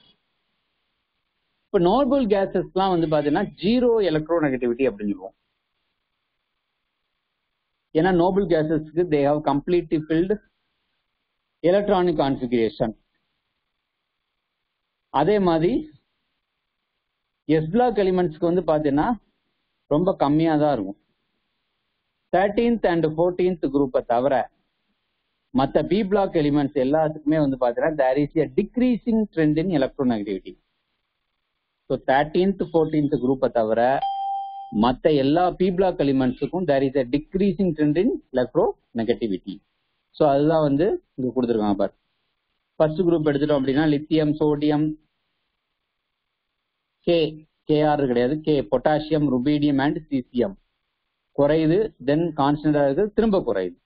Speaker 1: இப்போ நார்மல் கேசஸ்லாம் வந்து பாத்தீங்கன்னா ஜீரோ எலக்ட்ரோ நெகட்டிவிட்டி அப்படின்னு சொல்லுவோம். ஏன்னா noble கேசஸ்க்கு they have completely filled electronic configuration அதே மாதிரி எஸ் பிளாக் எலிமெண்ட்ஸ்க்கு வந்து பாத்தீங்கன்னா ரொம்ப கம்மியா தான் இருக்கும் தேர்டீன்த் அண்ட் ஃபோர்டீன்த் குரூப்பை தவிர மற்ற பி பிளாக் எலிமெண்ட்ஸ் எல்லாத்துக்குமே வந்து பாத்தீங்கன்னா there is a decreasing trend in electronegativity so thirteenth fourteenth குரூப்பை தவிர மற்ற எல்லா B block எலிமெண்ட்ஸுக்கும் there is a decreasing trend in electronegativity so அதுதான் வந்து இங்க கொடுத்துருக்காங்க பார். ஃபர்ஸ்ட் குரூப் எடுத்துட்டோம் அப்படின்னா lithium sodium K K R கிடையாது K potassium rubidium and caesium குறையுது தென் கான்ஸ்டன்டா இருக்குது திரும்ப குறையுது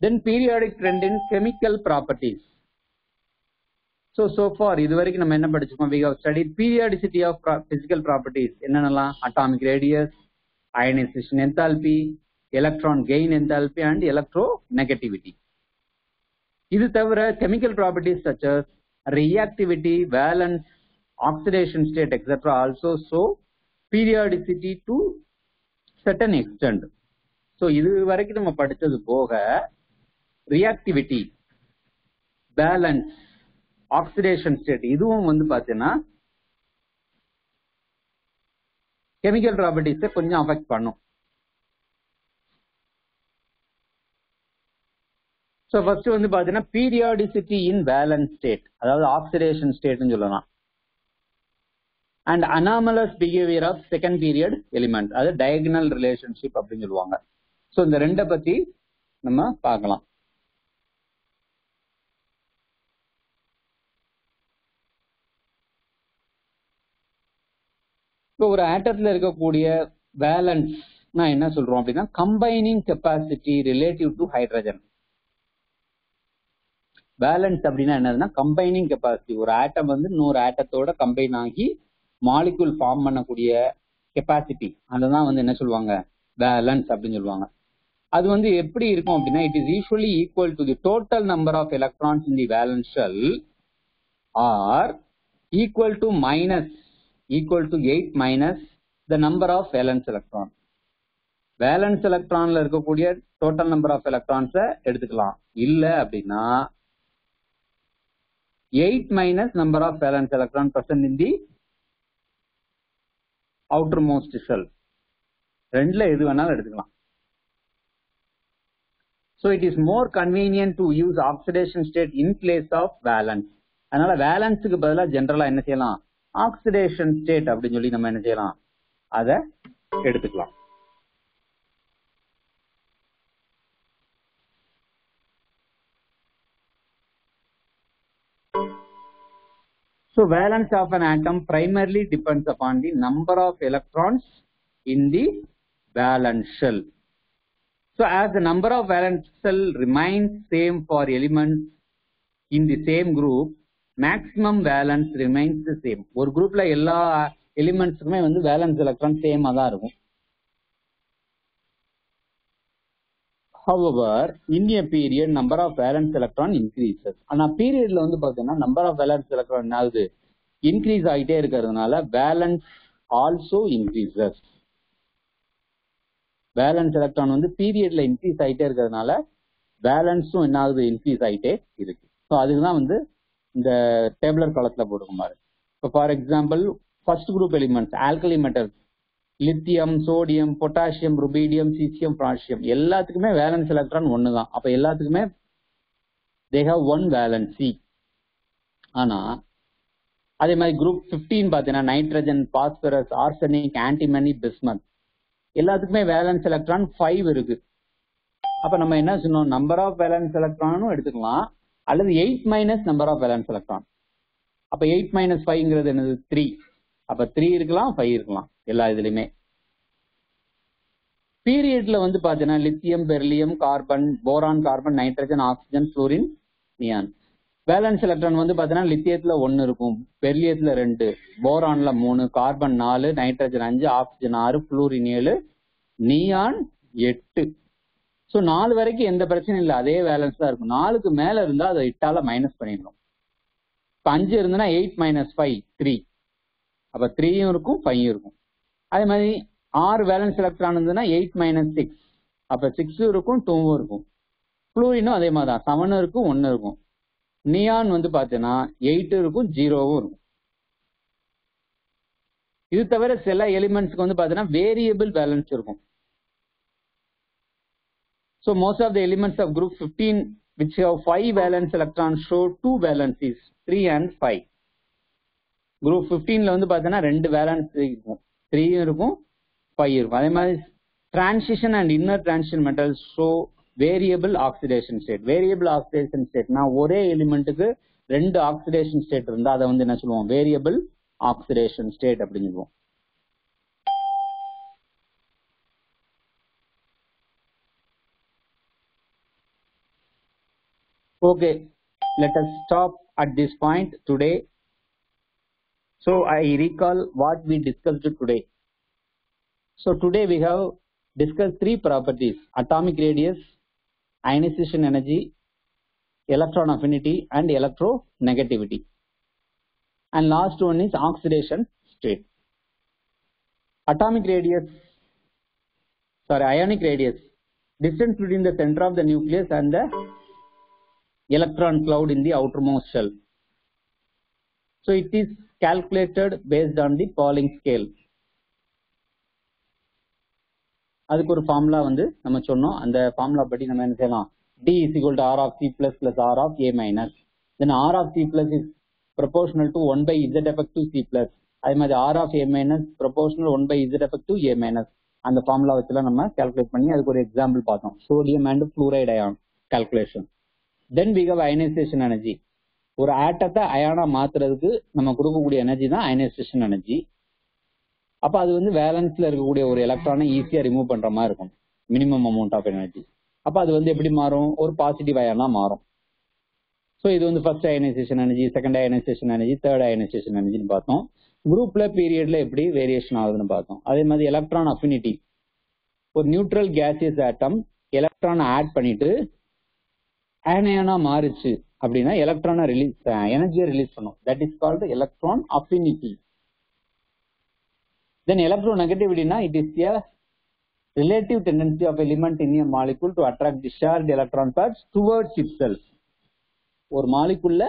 Speaker 1: then periodic ட்ரெண்டின் chemical properties so so far இது வரைக்கும் நம்ம என்ன படிச்சிருக்கோம் we have study periodicity of physical properties என்னென்னலாம் atomic radius ionisation enthalpy electron gain enthalpy and electronegativity இது தவிர chemical properties such as reactivity valence oxidation state etc also show periodicity to certain extent. So இது வரைக்கும் நம்ம படித்தது போக ரியாக்டிவிட்டி பேலன்ஸ் ஆக்சிடேஷன் ஸ்டேட் இதுவும் வந்து பாத்தீங்கன்னா கெமிக்கல் ப்ராப்பர்ட்டிஸை கொஞ்சம் அஃபெக்ட் பண்ணும். ஸோ ஃபர்ஸ்ட் வந்து பாத்தீங்கன்னா பீரியாடிசிட்டி இன் பேலன்ஸ் ஸ்டேட் அதாவது ஆக்சிடேஷன் ஸ்டேட்னு சொல்லலாம். And anomalous behaviour of second period element அது டயகனல் ரிலேஷன்ஷிப் அப்படின்னு சொல்லுவாங்க. ஸோ இந்த ரெண்டை பத்தி நம்ம பார்க்கலாம். இப்போ ஒரு ஆட்டத்தில் இருக்கக்கூடிய வேலன்ஸ் நான் என்ன சொல்றோம் அப்படின்னா combining capacity relative to hydrogen balance அப்படின்னா என்னதுன்னா கம்பைனிங் கெப்பாசிட்டி ஒரு ஆட்டம் வந்து இன்னொரு ஆட்டத்தோட கம்பைன் ஆகி மாலிகுல் ஃபார்ம் பண்ணக்கூடிய கெப்பாசிட்டி அதுதான் வந்து என்ன சொல்லுவாங்க? பேலன்ஸ் அப்படின்னு சொல்லுவாங்க. அது வந்து எப்படி இருக்கும் அப்படின்னா it is usually equal to the total number of electrons in the valence shell or equal to minus equal to eight minus the number of valence electron valence எலக்ட்ரான்ல இருக்கக்கூடிய டோட்டல் நம்பர் ஆஃப் எலக்ட்ரான்ஸை எடுத்துக்கலாம். இல்லை அப்படின்னா eight minus number of valence electron present in the outermost most ரெண்டுல எது வேணாலும் எடுத்துக்கலாம். So it is more convenient to use oxidation state in place of valence அதனால வேலன்ஸுக்கு பதிலாக ஜென்ரலா என்ன செய்யலாம்? ஆக்சிடேஷன் ஸ்டேட் அப்படின்னு சொல்லி நம்ம என்ன செய்யலாம்? அதை எடுத்துக்கலாம். So valence of an atom primarily depends upon the number of electrons in the valence shell. So as the number of valence shell remains same for elements in the same group, maximum valence remains the same. ஒரு குரூப்ல எல்லா எலிமெண்ட்ஸுக்குமே வந்து வேலன்ஸ் எலக்ட்ரான் சேமா தான் இருக்கும் However, in a period, number of valence electron increases. ஆனா பீரியட்ல வந்து பாத்தீங்கன்னா நம்பர் ஆஃப் வேலன்ஸ் எலக்ட்ரான் என்ன ஆகுது இன்க்ரீஸ் ஆகிட்டே இருக்கிறதுனால valence also increases valence electron வந்து பீரியட்ல இன்க்ரீஸ் ஆகிட்டே இருக்கிறதுனால வேலன்ஸும் என்ன ஆகுது இன்க்ரீஸ் ஆகிட்டே இருக்கு. ஸோ அதுக்கு தான் வந்து இந்த டேபிளர் குளத்தில் போட்டுக்கும்பார் இப்போ for example first group elements alkali metals lithium sodium potassium rubidium caesium francium எல்லாத்துக்குமே வேலன்ஸ் எலக்ட்ரான் ஒன்று தான் அப்போ எல்லாத்துக்குமே தே ஹவ் ஒன் வேலன்சி ஆனா அதே மாதிரி குரூப் பிப்டீன் பார்த்தீங்கன்னா nitrogen phosphorus arsenic antimony bismuth எல்லாத்துக்குமே வேலன்ஸ் எலக்ட்ரான் ஃபைவ் இருக்கு. அப்ப நம்ம என்ன சொன்னோம்? நம்பர் ஆஃப் வேலன்ஸ் எலக்ட்ரானும் எடுத்துக்கலாம். அல்லது eight minus number of valence electron அப்ப எயிட் மைனஸ் ஃபைவ்ங்கிறது என்னது? த்ரீ அப்ப த்ரீ இருக்கலாம் ஃபைவ் இருக்கலாம். எல்லா இதுலயுமே. பீரியட்ல வந்து பாத்தீங்கன்னா lithium beryllium carbon boron carbon nitrogen oxygen fluorine neon valence electron வந்து பாத்தீங்கன்னா லித்தியத்துல ஒன்னு இருக்கும் பெர்லியத்துல ரெண்டு போரான்ல மூணு கார்பன் நாலு நைட்ரஜன் அஞ்சு ஆக்சிஜன் ஆறு புளூரின் ஏழு நியான் எட்டு. ஸோ நாலு வரைக்கும் எந்த பிரச்சனையும் இல்லை அதே பேலன்ஸ் தான் இருக்கும். நாலுக்கு மேல இருந்தா அதை இட்டால மைனஸ் பண்ணிடணும். இப்போ அஞ்சு இருந்ததுன்னா எயிட் மைனஸ் ஃபைவ் த்ரீ அப்ப த்ரீயும் இருக்கும் ஃபைவும் இருக்கும். அதே மாதிரி ஆறு வேலன்ஸ் எலக்ட்ரான் இருந்ததுன்னா எயிட் மைனஸ் சிக்ஸ் அப்ப சிக்ஸும் இருக்கும் டூவும் இருக்கும். குளோரினும் அதே மாதிரி தான் செவனும் இருக்கும் ஒன்னு இருக்கும். நியான் வந்து பாத்தீங்கன்னா எயிட்டும் இருக்கும் ஜீரோவும் இருக்கும். இது தவிர சில எலிமெண்ட்ஸ்க்கு வந்து பாத்தீங்கன்னா வேரியபிள் பேலன்ஸ் இருக்கும். So most of the elements of group 15 which have 5 valence electrons show 2 valencies 3 and 5. Group 15ல வந்து பார்த்தீங்கன்னா ரெண்டு வேலன்ஸ் இருக்கும். த்ரீயும் இருக்கும் ஃபைவ் இருக்கும். அதே மாதிரி transition and inner transition metals show variable oxidation state variable oxidation ஸ்டேட்னா ஒரே எலிமெண்ட்டுக்கு ரெண்டு ஆக்சிடேஷன் ஸ்டேட் இருந்தா அதை வந்து என்ன சொல்லுவோம்? வேரியபிள் ஆக்சிடேஷன் ஸ்டேட் அப்படின்னு சொல்லுவோம். Okay let us stop at this point today. So I recall what we discussed today. So today we have discussed three properties, atomic radius, ionization energy, electron affinity and electronegativity. And last one is oxidation state. Atomic radius, sorry, ionic radius, distance between the center of the nucleus and the electron cloud in the outermost shell. So it is calculated based on the Pauling scale. அதுக்கு ஒரு ஃபார்முலா வந்து நம்ம சொன்னோம் அந்த ஃபார்முலா படி நம்ம என்ன செய்யலாம் d is equal to r of c plus plus r of a minus then r of c plus is proportional to 1 by z effective c plus அதே மாதிரி r of a minus proportional 1 by z effective a minus அந்த ஃபார்முலா வச்சுலாம் நம்ம கால்குலேட் பண்ணி அதுக்கு ஒரு எக்ஸாம்பிள் பார்த்தோம் sodium and fluoride ion calculation then we have ionisation energy ஒரு ஆட்டத்தை அயனா மாத்துறதுக்கு நம்ம கொடுக்கக்கூடிய எனர்ஜி தான் அயனைசேஷன் எனர்ஜி அப்ப அது வந்து வேலன்ஸ்ல இருக்கக்கூடிய ஒரு எலக்ட்ரானை ஈஸியா ரிமூவ் பண்ற மாதிரி இருக்கும். மினிமம் அமௌண்ட் ஆஃப் எனர்ஜி அப்ப அது வந்து எப்படி மாறும்? ஒரு பாசிட்டிவ் அயனா மாறும். ஸோ இது வந்து first ionization energy second ionization energy third ionization எனர்ஜின்னு பார்த்தோம். குரூப்ல பீரியட்ல எப்படி வேரியேஷன் ஆகுதுன்னு பார்த்தோம். அதே மாதிரி எலக்ட்ரான் அஃபினிட்டி ஒரு neutral gaseous atom electron add பண்ணிட்டு ஆனையானா மாறுச்சு அப்படின்னா எலக்ட்ரானா ரிலீஸ் எனர்ஜியை ரிலீஸ் பண்ணும். That is called electron affinity electro நெகட்டிவிட்டினா it is is relative tendency of element in in a to attract attract electron electron parts towards itself. ஒரு மாலிகுல்ல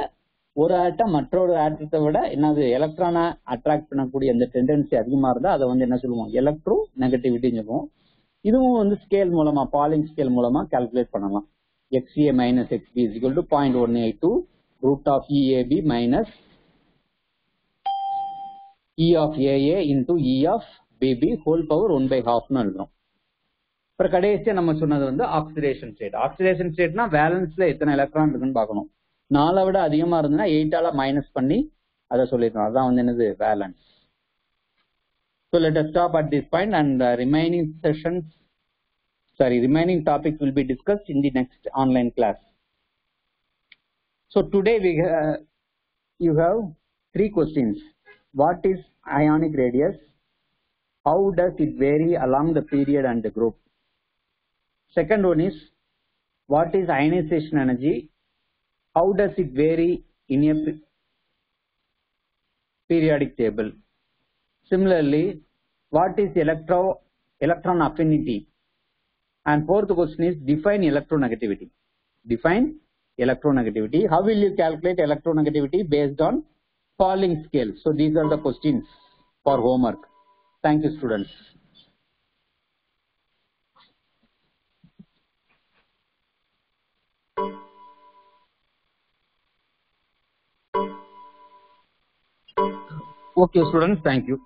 Speaker 1: ஒரு ஆட்டம் மற்றொரு ஆட்டத்தை விட என்னது எலக்ட்ரானை அட்ராக்ட் பண்ணக்கூடிய அந்த டெண்டன்சி அதிகமா இருந்தா அதை வந்து என்ன சொல்லுவோம்? எலக்ட்ரோ நெகட்டிவிட்டின்னு சொல்லுவோம். இதுவும் வந்து ஸ்கேல் மூலமா பாலிங் ஸ்கேல் மூலமா கால்குலேட் பண்ணலாம். xA minus xB is equal to 0.182 root of EAB minus E of AA into E of BB whole power 1 by half னு எழுதுறோம். அப்புறம் கடைசியா நம்ம சொன்னது வந்து ஆக்சிடேஷன் ஸ்டேட் ஆக்சிடேஷன் ஸ்டேட்னா வேலன்ஸ்ல எத்தனை எலக்ட்ரான் இருக்குன்னு பார்க்கணும். நாலை விட அதிகமா இருந்ததுன்னா எயிட்டால மைனஸ் பண்ணி அதை சொல்லிருக்கோம் அதான் வந்து என்னது? Valence So let us stop at this point and uh, remaining sessions, sorry, remaining topics will be discussed in the next online class. So today we uh, you have three questions. What is ionic radius? How does it vary along the period and the group? Second one is what is ionization energy? How does it vary in a periodic table? Similarly, what is electro electron affinity? And fourth question is define electronegativity. Define electronegativity. How will you calculate electronegativity based on Pauling scale? So these are the questions for homework. Thank you, students. Okay, students. Thank you.